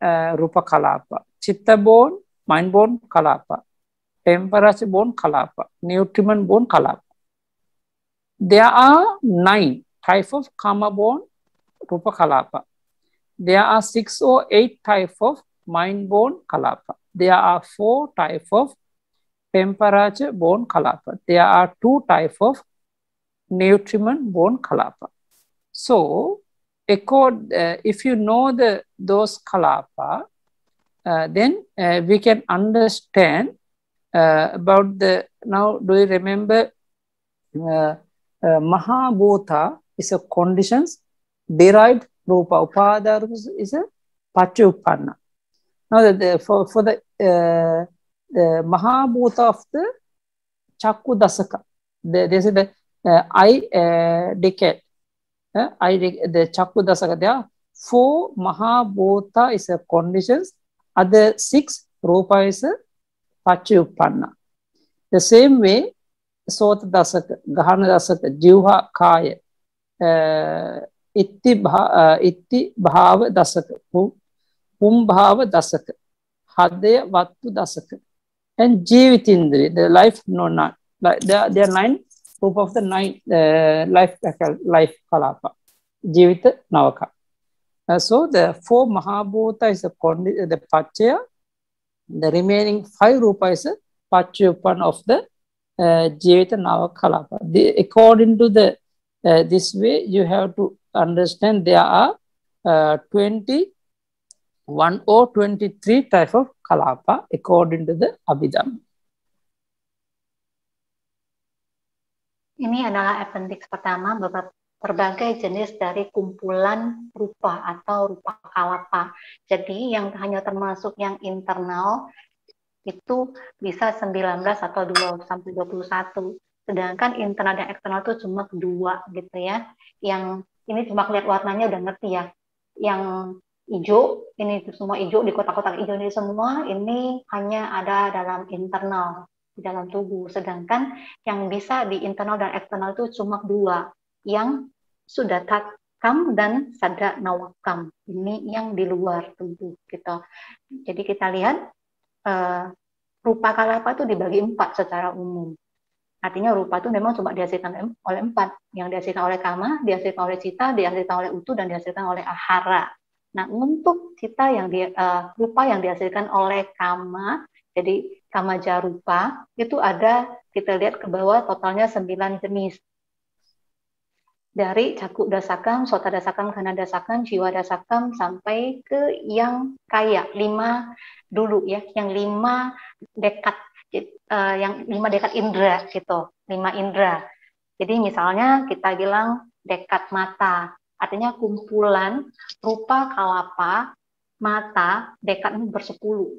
Speaker 1: rupa kalapa, chitta born, mind born kalapa, temperature born kalapa, nutriment born kalapa. There are nine type of karma born rupa kalapa. There are six or eight type of mind born kalapa. There are four type of temperature born kalapa. There are two type of nutriment born kalapa. So, accord, uh, if you know the those kalapa, uh, then uh, we can understand about the now. Do you remember Mahabhuta is a conditions derived rupa upada is a pachupanna. Now the, for, for the, uh, the Mahabhuta of the Chakku Dasaka, the, they say the uh, I uh, decade, I the Chakku Dasaka, there are four Mahabhuta is a conditions, other six Rupa is a Pachupanna. The same way, Sota Dasaka, Gahana Dasaka, Jivha Kaya, ඉත්ති ඉත්ති භාව දසක පුම් භාව දසක හදය වත්තු දසක and ජීවිතින්ද්‍රී the life no not like there, there are nine proof of the nine, uh, life, uh, life kalapa, jivita navaka. Uh, so the four Mahabhuta is the, the pachaya, the remaining five rupa is a pachayapan of the uh, jivita navakalapa. The, according to the uh, this way, you have to understand there are uh, 21 or 23 type of kalapa according to the Abhidhamma.
Speaker 2: Ini adalah appendix pertama berbagai jenis dari kumpulan rupa atau rupa kalapa. Jadi yang hanya termasuk yang internal itu bisa 19 atau 2 sampai 21 sedangkan internal dan eksternal itu cuma dua gitu ya. Yang ini cuma lihat warnanya udah ngerti ya. Yang hijau ini semua hijau di kotak-kotak hijau ini semua ini hanya ada dalam internal di dalam tubuh. Sedangkan yang bisa di internal dan eksternal itu cuma dua yang sudah takam dan sada nawakam ini yang di luar tubuh gitu. Jadi kita lihat uh, rupa kalapa itu dibagi empat secara umum. Artinya rupa itu memang cuma dihasilkan oleh empat, yang dihasilkan oleh kama, dihasilkan oleh cita, dihasilkan oleh utu, dan dihasilkan oleh ahara. Nah, untuk cita yang di, uh, rupa yang dihasilkan oleh kama, jadi kama jarupa, itu ada, kita lihat ke bawah, totalnya sembilan jenis. Dari cakuk dasakam, sota dasakam, kana dasakam, jiwa dasakam, sampai ke yang kaya, lima dulu ya, yang lima dekat uh, yang lima dekat indera gitu, lima indera. Jadi misalnya kita bilang dekat mata, artinya kumpulan rupa kalapa mata dekat bersepuluh.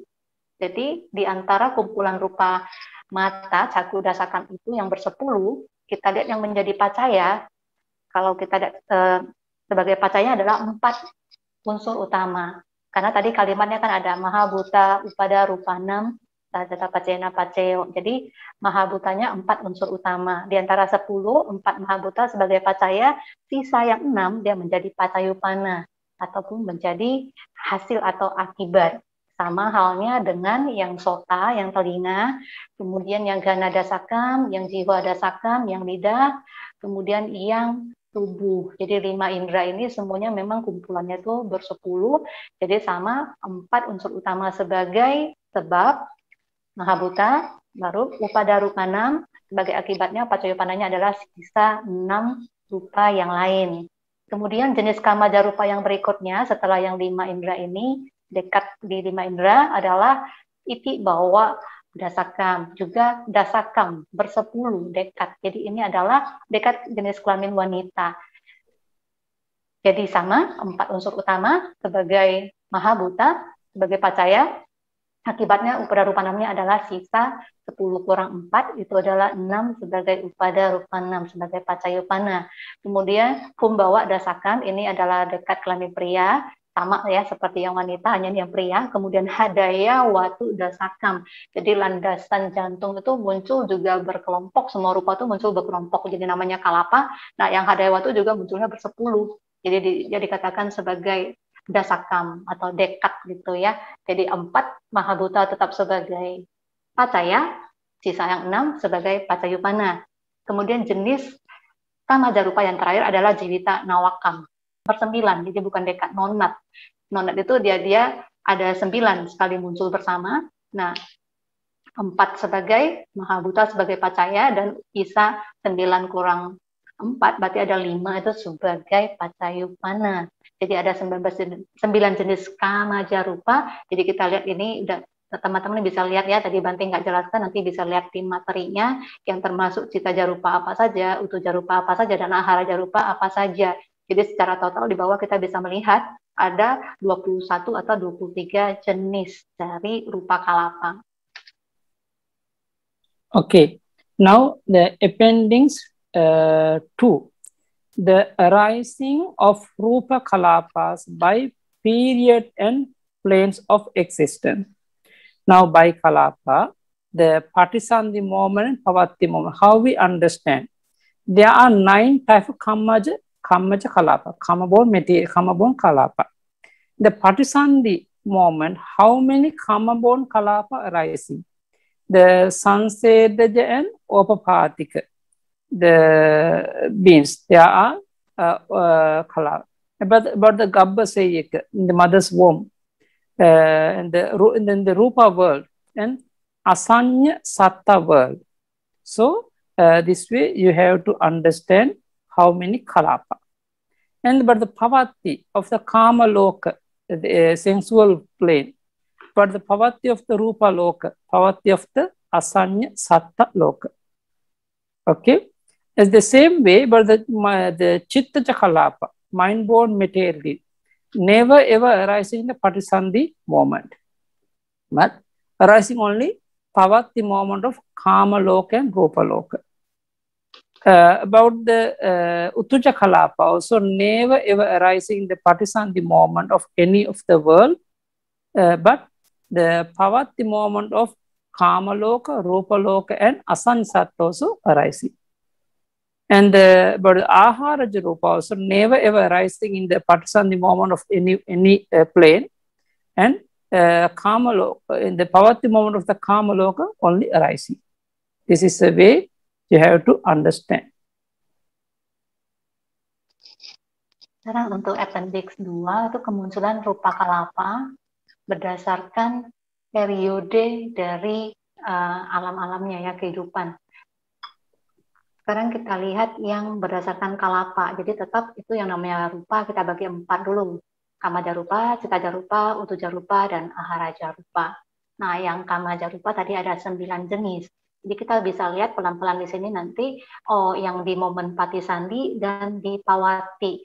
Speaker 2: Jadi di antara kumpulan rupa mata caku dasakan itu yang bersepuluh, kita lihat yang menjadi pacaya. Kalau kita lihat eh, sebagai pacaya adalah empat unsur utama. Karena tadi kalimatnya kan ada maha buta, upada, rupanam, Tadata Pacena Paceo. Jadi Mahabutanya empat unsur utama. Di antara sepuluh, empat Mahabuta sebagai pacaya, sisa yang enam dia menjadi pacayupana ataupun menjadi hasil atau akibat. Sama halnya dengan yang sota, yang telinga, kemudian yang gana dasakam, yang jiwa dasakam, yang lidah, kemudian yang tubuh. Jadi lima indera ini semuanya memang kumpulannya itu bersepuluh. Jadi sama empat unsur utama sebagai sebab mahabuta, baru upada enam sebagai akibatnya pacayopananya adalah sisa enam rupa yang lain. Kemudian jenis kama jarupa yang berikutnya setelah yang lima indera ini dekat di lima indera adalah iti bawa dasakam juga dasakam bersepuluh dekat. Jadi ini adalah dekat jenis kelamin wanita. Jadi sama empat unsur utama sebagai mahabuta sebagai pacaya. Akibatnya upada rupa namanya adalah sisa 10 kurang 4 itu adalah 6 sebagai upada rupa 6 sebagai pacayupana kemudian kumbawa dasakan ini adalah dekat kelamin pria sama ya seperti yang wanita hanya yang pria kemudian hadaya watu dasakam. Jadi landasan jantung itu muncul juga berkelompok semua rupa itu muncul berkelompok. Jadi namanya kalapa nah yang hadaya watu juga munculnya bersepuluh. Jadi di, jadi dikatakan sebagai dasakam atau dekat gitu ya. Jadi empat mahabuta tetap sebagai pacaya sisa yang enam sebagai pacayupana. Kemudian jenis kama jarupa yang terakhir adalah jiwita nawakam bersembilan, jadi bukan dekat nonat. Nonat itu dia dia ada sembilan sekali muncul bersama. Nah, empat sebagai mahabuta sebagai pacaya dan isa sembilan kurang empat berarti ada lima itu sebagai pacayupana. Jadi ada sembilan jenis kama jarupa. Jadi kita lihat ini udah teman-teman bisa lihat ya tadi Banting nggak jelaskan nanti bisa lihat di materinya yang termasuk cita jarupa apa saja, utuh jarupa apa saja dan ahara jarupa apa saja. Jadi secara total di bawah kita bisa melihat ada 21 atau 23 jenis dari rupa kalapa.
Speaker 1: Okay, now the appendix uh, 2. The arising of rupa kalapas by period and planes of existence. Now by kalapa, the partisandi moment, pavatti moment, how we understand. There are nine type of kammaja Kammaja Kalapa, Kama-born material, Kama-born Kalapa. The Patisandi moment, how many Kama-born Kalapa arising? The Sansedaja and Opapatika, the beings, there are uh, uh, Kalapa. About, about the Gabba Sayaka, in the mother's womb, uh, and the, in the Rupa world, and Asanya Satta world. So, uh, this way you have to understand how many kalapa. And but the pavati of the kama loka, the uh, sensual plane, but the pavati of the rupa loka, pavati of the asanya satta loka. Okay, as the same way, but the my, the chitta kalapa, mind-born material, never ever arising in the patisandhi moment, but arising only pavati moment of kama loka and rupa loka uh, about the uh, Utuja Kalapa also never ever arising in the Patisandi moment of any of the world, uh, but the Pavati moment of Kamaloka, Rupaloka, and Asansat also arising. And uh, but Aharaja Rupa also never ever arising in the Patisandi moment of any any uh, plane, and uh, Kamaloka in the Pavati moment of the Kamaloka only arising. This is a way You have to understand.
Speaker 2: Sekarang untuk appendix 2 itu kemunculan rupa kalapa berdasarkan periode dari uh, alam-alamnya ya kehidupan. Sekarang kita lihat yang berdasarkan kalapa. Jadi tetap itu yang namanya rupa kita bagi empat dulu. Kama jarupa, cita jarupa, utu jarupa, dan ahara jarupa. Nah, yang kama jarupa tadi ada sembilan jenis. Jadi kita bisa lihat pelan-pelan di sini nanti oh yang di momen pati sandi dan di pawati.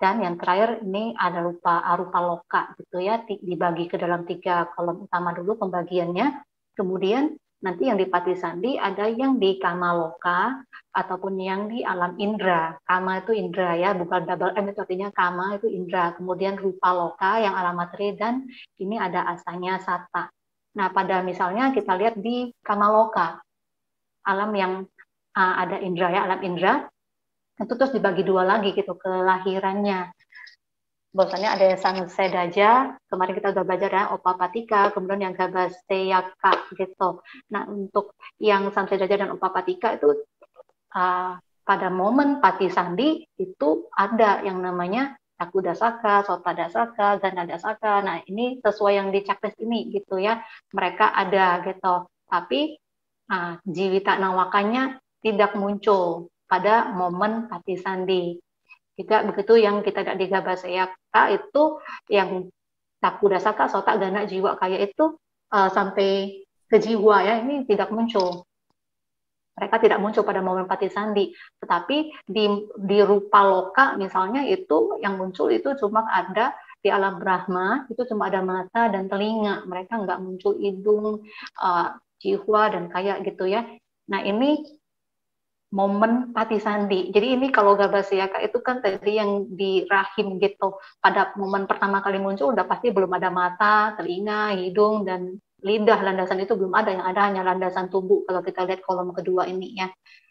Speaker 2: Dan yang terakhir ini ada rupa arupa loka gitu ya dibagi ke dalam tiga kolom utama dulu pembagiannya. Kemudian nanti yang di pati sandi ada yang di kama loka ataupun yang di alam indra. Kama itu indra ya, bukan double M itu artinya kama itu indra. Kemudian rupa loka yang alam materi dan ini ada asanya sata. Nah, pada misalnya kita lihat di Kamaloka, alam yang uh, ada indra ya, alam indra, itu terus dibagi dua lagi gitu kelahirannya. Bahwasanya ada sang sedaja, kemarin kita udah belajar ya, opa patika, kemudian yang gabas teyaka gitu. Nah, untuk yang sang sedaja dan opa patika itu uh, pada momen pati sandi itu ada yang namanya aku dasaka, sota dasaka, ganda dasaka. Nah, ini sesuai yang di checklist ini gitu ya. Mereka ada gitu. Tapi uh, jiwita nawakanya tidak muncul pada momen pati sandi. Juga begitu yang kita tidak digabasayaka itu yang taku dasaka, sota, ganda, jiwa kaya itu uh, sampai ke jiwa ya ini tidak muncul. Mereka tidak muncul pada momen pati sandi, tetapi di, di rupa loka misalnya itu yang muncul itu cuma ada di alam Brahma itu cuma ada mata dan telinga, mereka nggak muncul hidung, uh, jiwa dan kayak gitu ya. Nah ini momen pati sandi. Jadi ini kalau Gabasiaka itu kan tadi yang di rahim gitu. Pada momen pertama kali muncul udah pasti belum ada mata, telinga, hidung dan lidah landasan itu belum ada yang ada hanya landasan tubuh kalau kita lihat kolom kedua ini ya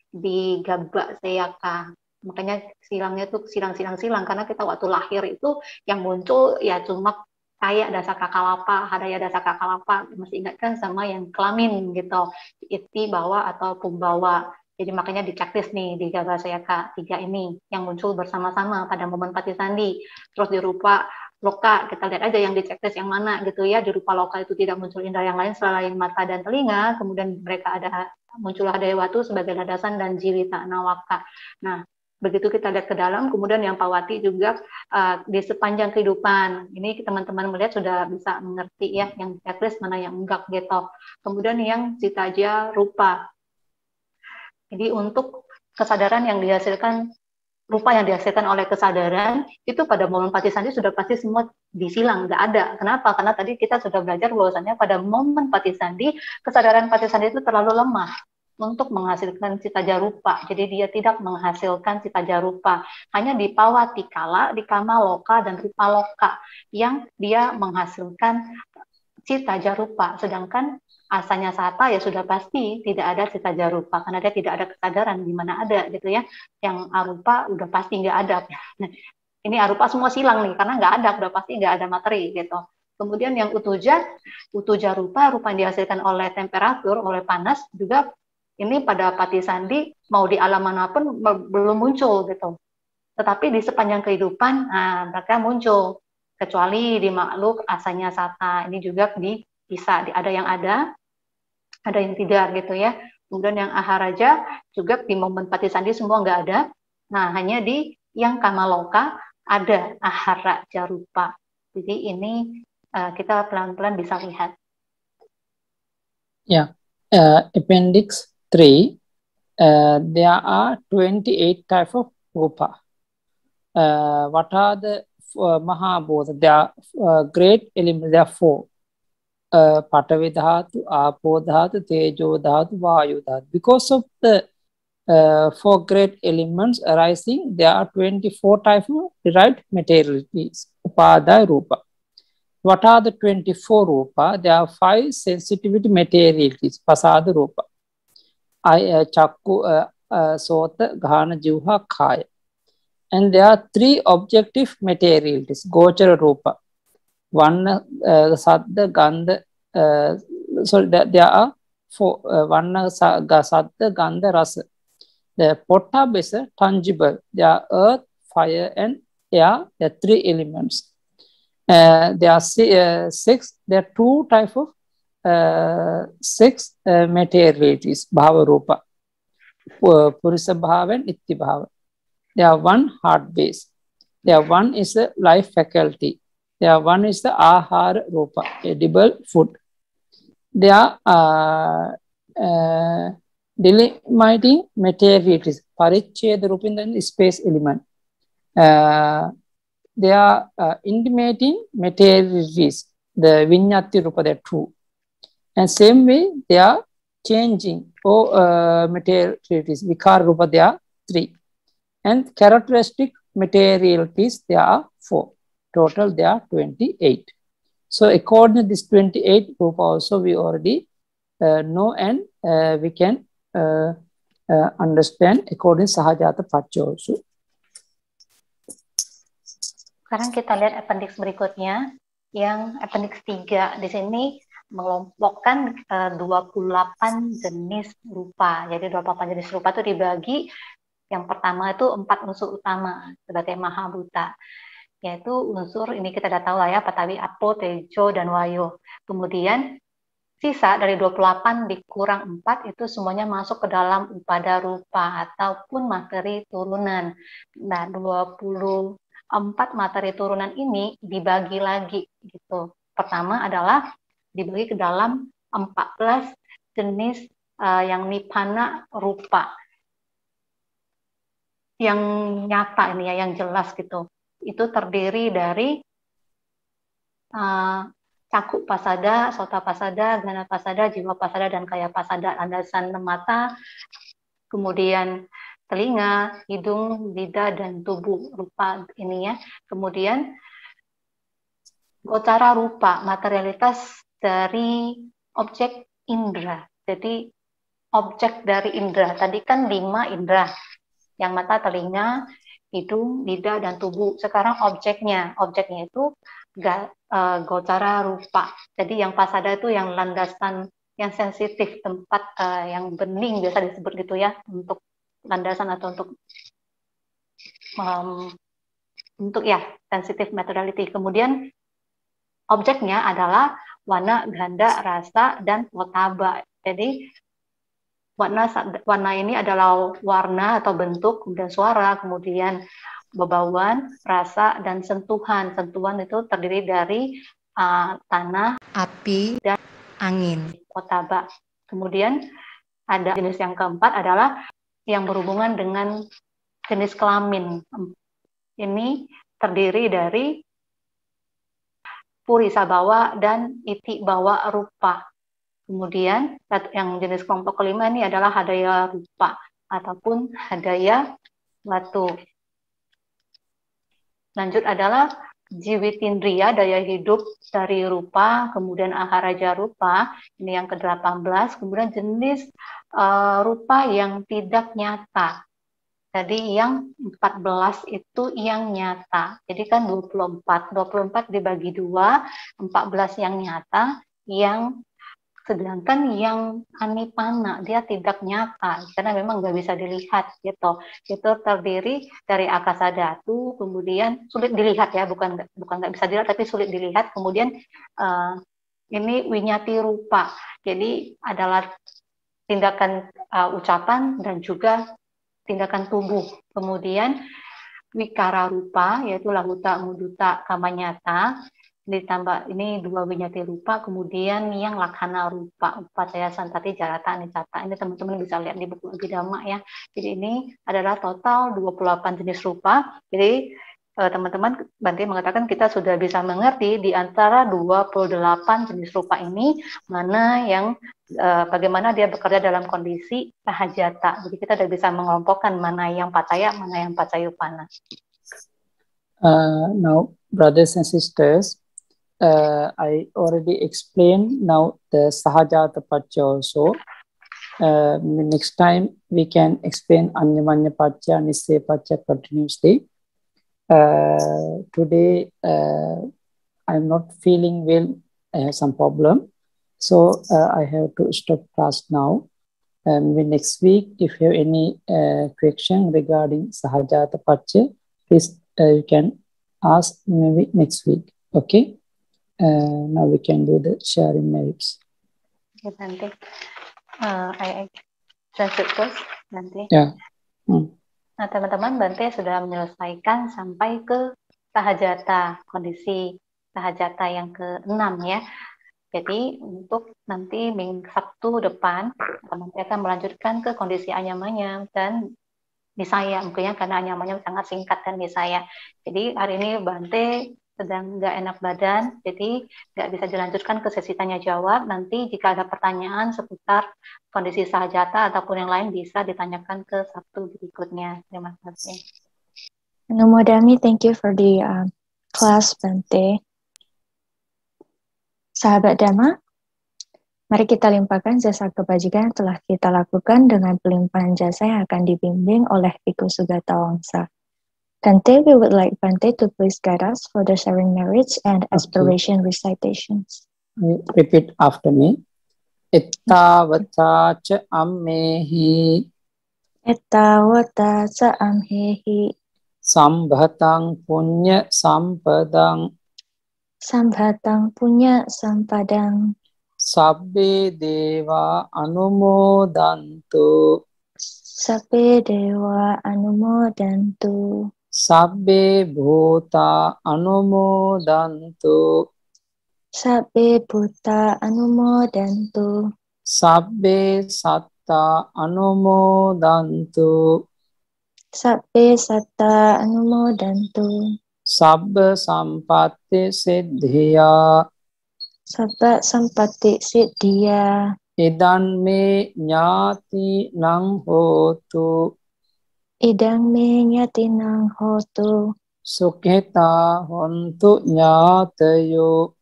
Speaker 2: di Gabak Seyaka makanya silangnya tuh silang-silang-silang karena kita waktu lahir itu yang muncul ya cuma kayak dasar kakalapa, hadaya dasar kakalapa, masih ingat kan sama yang kelamin gitu, iti bawa atau pumbawa. Jadi makanya di checklist nih di Gabak Seyaka tiga ini yang muncul bersama-sama pada momen pati sandi, terus dirupa loka kita lihat aja yang di checklist yang mana gitu ya di rupa loka itu tidak muncul indera yang lain selain mata dan telinga kemudian mereka ada muncullah watu sebagai ladasan dan jiwita nawaka nah begitu kita lihat ke dalam kemudian yang pawati juga uh, di sepanjang kehidupan. Ini teman-teman melihat sudah bisa mengerti ya yang checklist mana yang enggak gitu. Kemudian yang citaja rupa. Jadi untuk kesadaran yang dihasilkan rupa yang dihasilkan oleh kesadaran itu pada momen pati sandi sudah pasti semua disilang nggak ada. Kenapa? Karena tadi kita sudah belajar bahwasannya pada momen pati sandi kesadaran pati sandi itu terlalu lemah untuk menghasilkan cita jarupa jadi dia tidak menghasilkan cita jarupa hanya di pawati kala di kama loka dan rupa loka yang dia menghasilkan cita jarupa sedangkan asalnya sata ya sudah pasti tidak ada cita jarupa karena dia tidak ada kesadaran di mana ada gitu ya. Yang arupa udah pasti nggak ada. (laughs) Nah, ini arupa semua silang nih karena nggak ada udah pasti nggak ada materi gitu. Kemudian yang utuja, utuja rupa, rupa yang dihasilkan oleh temperatur, oleh panas juga ini pada pati sandi mau di alam mana pun belum muncul gitu. Tetapi di sepanjang kehidupan nah, mereka muncul kecuali di makhluk asalnya sata ini juga di bisa ada yang ada ada yang tidak gitu ya. Kemudian yang aharaja juga di momen pati sandi semua nggak ada. Nah hanya di yang kamaloka ada ahara jarupa. Jadi ini uh, kita pelan-pelan bisa lihat.
Speaker 1: Ya, uh, appendix 3, uh, there are 28 type of rupa. Uh, what are the uh, Mahabodha? There are uh, great elements, there are four. uh, Patavi Dhatu, Apo Dhatu, Tejo Dhatu, Because of the uh, four great elements arising, there are 24 types of derived materialities, Upadaya Rupa. What are the 24 Rupa? There are five sensitivity materialities, Pasada Rupa. Uh, uh, uh, one uh, saddha gandha uh, sorry there, there are four uh, one saddha gandha rasa the pottab is tangible there are earth fire and air there are three elements uh, there are uh, six there are two type of uh, six uh, materialities bhava rupa purisa bhava and itti bhava there are one heart base there one is the life faculty there one is the ahara rupa, edible food. They are uh, uh, delimiting materialities, paricheda rupa in the space element. Uh, they are uh, intimating materialities, the vinyati rupa, they are true. And same way, they are changing or uh, materialities, vikar rupa, they are three. And characteristic materialities, there are four. Total, there are 28. So according to this 28 group also we already uh, know and uh, we can uh, uh, understand according Sahajata Pacha also.
Speaker 2: Sekarang kita lihat appendix berikutnya yang appendix 3 di sini mengelompokkan uh, 28 jenis rupa. Jadi 28 jenis rupa itu dibagi yang pertama itu empat unsur utama sebagai mahabuta yaitu unsur ini kita sudah tahu lah ya Patawi Apo, Tejo, dan Wayo. Kemudian sisa dari 28 dikurang 4 itu semuanya masuk ke dalam upada rupa ataupun materi turunan. Nah, 24 materi turunan ini dibagi lagi gitu. Pertama adalah dibagi ke dalam 14 jenis uh, yang nipana rupa yang nyata ini ya, yang jelas gitu. Itu terdiri dari uh, cakup pasada, sota pasada, gana pasada, jiwa pasada, dan kaya pasada, landasan mata, kemudian telinga, hidung, lidah, dan tubuh rupa ini ya. Kemudian cara rupa, materialitas dari objek indera. Jadi objek dari indera. Tadi kan lima indera yang mata, telinga, hidung, lidah, dan tubuh. Sekarang objeknya, objeknya itu ga, uh, gotara rupa. Jadi yang pasada itu yang landasan yang sensitif, tempat uh, yang bening biasa disebut gitu ya, untuk landasan atau untuk um, untuk ya sensitif materiality. Kemudian objeknya adalah warna, ganda, rasa, dan potaba. Jadi warna warna ini adalah warna atau bentuk kemudian suara kemudian bebauan rasa dan sentuhan. Sentuhan itu terdiri dari uh, tanah api dan angin. Otaba kemudian ada jenis yang keempat adalah yang berhubungan dengan jenis kelamin. Ini terdiri dari purisa bawa dan iti bawa rupa Kemudian yang jenis kelompok kelima ini adalah hadaya rupa ataupun hadaya batu. Lanjut adalah jiwitindria, daya hidup dari rupa, kemudian aharaja rupa, ini yang ke-18, kemudian jenis uh, rupa yang tidak nyata. Jadi yang 14 itu yang nyata. Jadi kan 24, 24 dibagi dua, 14 yang nyata, yang Sedangkan yang anipana dia tidak nyata karena memang nggak bisa dilihat gitu. Itu terdiri dari akasa datu, kemudian sulit dilihat ya, bukan bukan nggak bisa dilihat tapi sulit dilihat. Kemudian uh, ini winyati rupa. Jadi adalah tindakan uh, ucapan dan juga tindakan tubuh. Kemudian wikara rupa yaitu lahuta muduta kamanyata ditambah ini dua winyati rupa, kemudian yang laksana rupa, upacaya santati jarata anicata. Ini teman-teman bisa lihat di buku Abhidhamma ya. Jadi ini adalah total 28 jenis rupa. Jadi teman-teman Banti mengatakan kita sudah bisa mengerti di antara 28 jenis rupa ini mana yang eh, bagaimana dia bekerja dalam kondisi sahajata. Jadi kita sudah bisa mengelompokkan mana yang pataya, mana yang pacayupana.
Speaker 1: Uh, now, brothers and sisters, uh, I already explained now the Sahajata Pacha also. Uh, next time we can explain Anyamanya Pacha, Nisse Pacha continuously. Uh, today uh, I'm not feeling well, I have some problem. So uh, I have to stop class now. Um, next week, if you have any uh, question regarding Sahajata Pacha, please uh, you can ask maybe next week. Okay. Uh, now we can do the sharing notes.
Speaker 2: Okay, nanti uh, I, I translate terus nanti.
Speaker 1: Yeah. Hmm.
Speaker 2: Nah, teman-teman, Bante sudah menyelesaikan sampai ke tahajata, kondisi tahajata yang ke-6 ya. Jadi untuk nanti minggu Sabtu depan, Bante akan melanjutkan ke kondisi anyamanya dan misaya, mungkinnya karena anyamanya sangat singkat dan misaya. Jadi hari ini Bante sedang nggak enak badan, jadi nggak bisa dilanjutkan ke sesi tanya jawab. Nanti jika ada pertanyaan seputar kondisi sahajata ataupun yang lain bisa ditanyakan ke Sabtu berikutnya. Terima kasih.
Speaker 3: Nomodami, thank you for the uh, class, Bante. Sahabat Dhamma, mari kita limpahkan jasa kebajikan yang telah kita lakukan dengan pelimpahan jasa yang akan dibimbing oleh Biku Sugata Wangsa. Kante, we would like Bante to please guide us for the sharing marriage and aspiration okay. recitations.
Speaker 1: Repeat after me. Ittavata cha ammehi.
Speaker 3: Ittavata cha amhehi.
Speaker 1: Sambhatang punya sampadang
Speaker 3: Sambhatang punya sampadang.
Speaker 1: Sabbe deva anumodantu.
Speaker 3: Sabbe dewa anumodantu.
Speaker 1: සබ්බේ භූතා අනුමෝදන්තු.
Speaker 3: සබ්බේ භූතා අනුමෝදන්තු.
Speaker 1: සබ්බේ සත්තා අනුමෝදන්තු.
Speaker 3: සබ්බේ සත්තා අනුමෝදන්තු.
Speaker 1: සබ්බ සම්පත්ති සිද්ධියා.
Speaker 3: සබ්බ සම්පත්ති සිද්ධියා.
Speaker 1: එදන් මේ ඥාති නං හෝතු.
Speaker 3: idang menyati
Speaker 1: nang hotu Sukita
Speaker 3: hontunya tayo.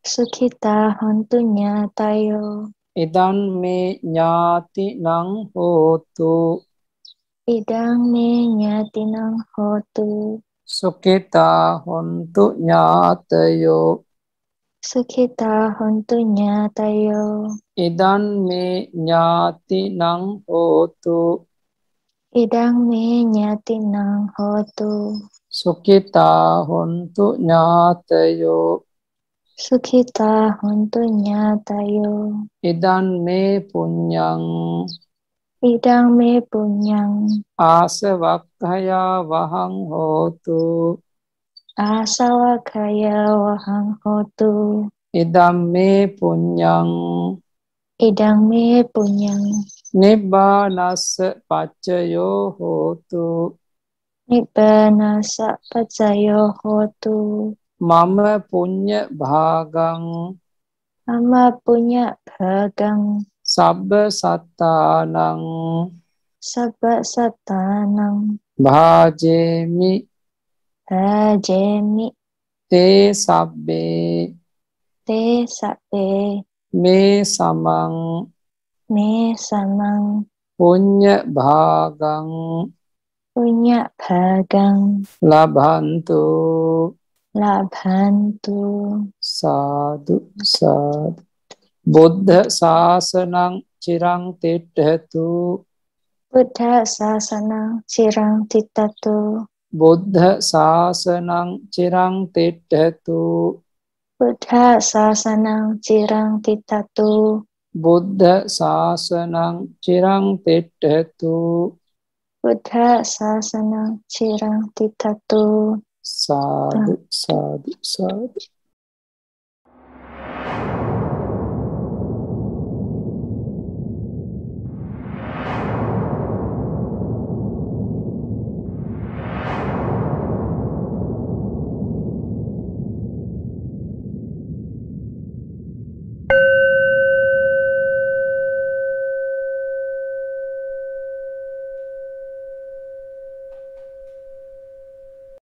Speaker 3: Sukita
Speaker 1: hontunya tayo. Idang menyati nang
Speaker 3: hotu. Idang menyati nang hotu.
Speaker 1: Sukita hontunya tayo.
Speaker 3: Sukita hontunya
Speaker 1: tayo. Idang menyati nang hotu.
Speaker 3: Idang me nyati nang hotu.
Speaker 1: Sukita hontu nyatayo.
Speaker 3: Sukita hontu nyatayo.
Speaker 1: Idan me punyang.
Speaker 3: Idang me punyang.
Speaker 1: Asavakkaya vahang hotu.
Speaker 3: Asavakkaya vahang hotu.
Speaker 1: Idam me punyang.
Speaker 3: ඉදං මේ පුඤ්ඤං.
Speaker 1: නිබ්බානස්ස පච්චයෝ හෝතු।
Speaker 3: නිබ්බානස්ස පච්චයෝ හෝතු।
Speaker 1: මම පුඤ්ඤ භාගං।
Speaker 3: මම පුඤ්ඤ භාගං।
Speaker 1: සබ්බ සත්තානං
Speaker 3: සබ්බ සත්තානං
Speaker 1: භාජේමි।
Speaker 3: භාජේමි।
Speaker 1: තේ සබ්බේ।
Speaker 3: තේ සබ්බේ।
Speaker 1: me samang.
Speaker 3: Me samang.
Speaker 1: Punya bhagang.
Speaker 3: Punya bhagang.
Speaker 1: Labhantu.
Speaker 3: Labhantu.
Speaker 1: Sadu sadu buddha sasanang cirang tidhatu
Speaker 3: buddha sasanang cirang tidhatu
Speaker 1: buddha sasanang cirang tidhatu
Speaker 3: බුද්ධ ශාසනං චිරං තිට්ඨතු
Speaker 1: බුද්ධ ශාසනං චිරං තිට්ඨතු.
Speaker 3: බුද්ධ ශාසනං චිරං තිට්ඨතු
Speaker 1: සාදු සාදු සාදු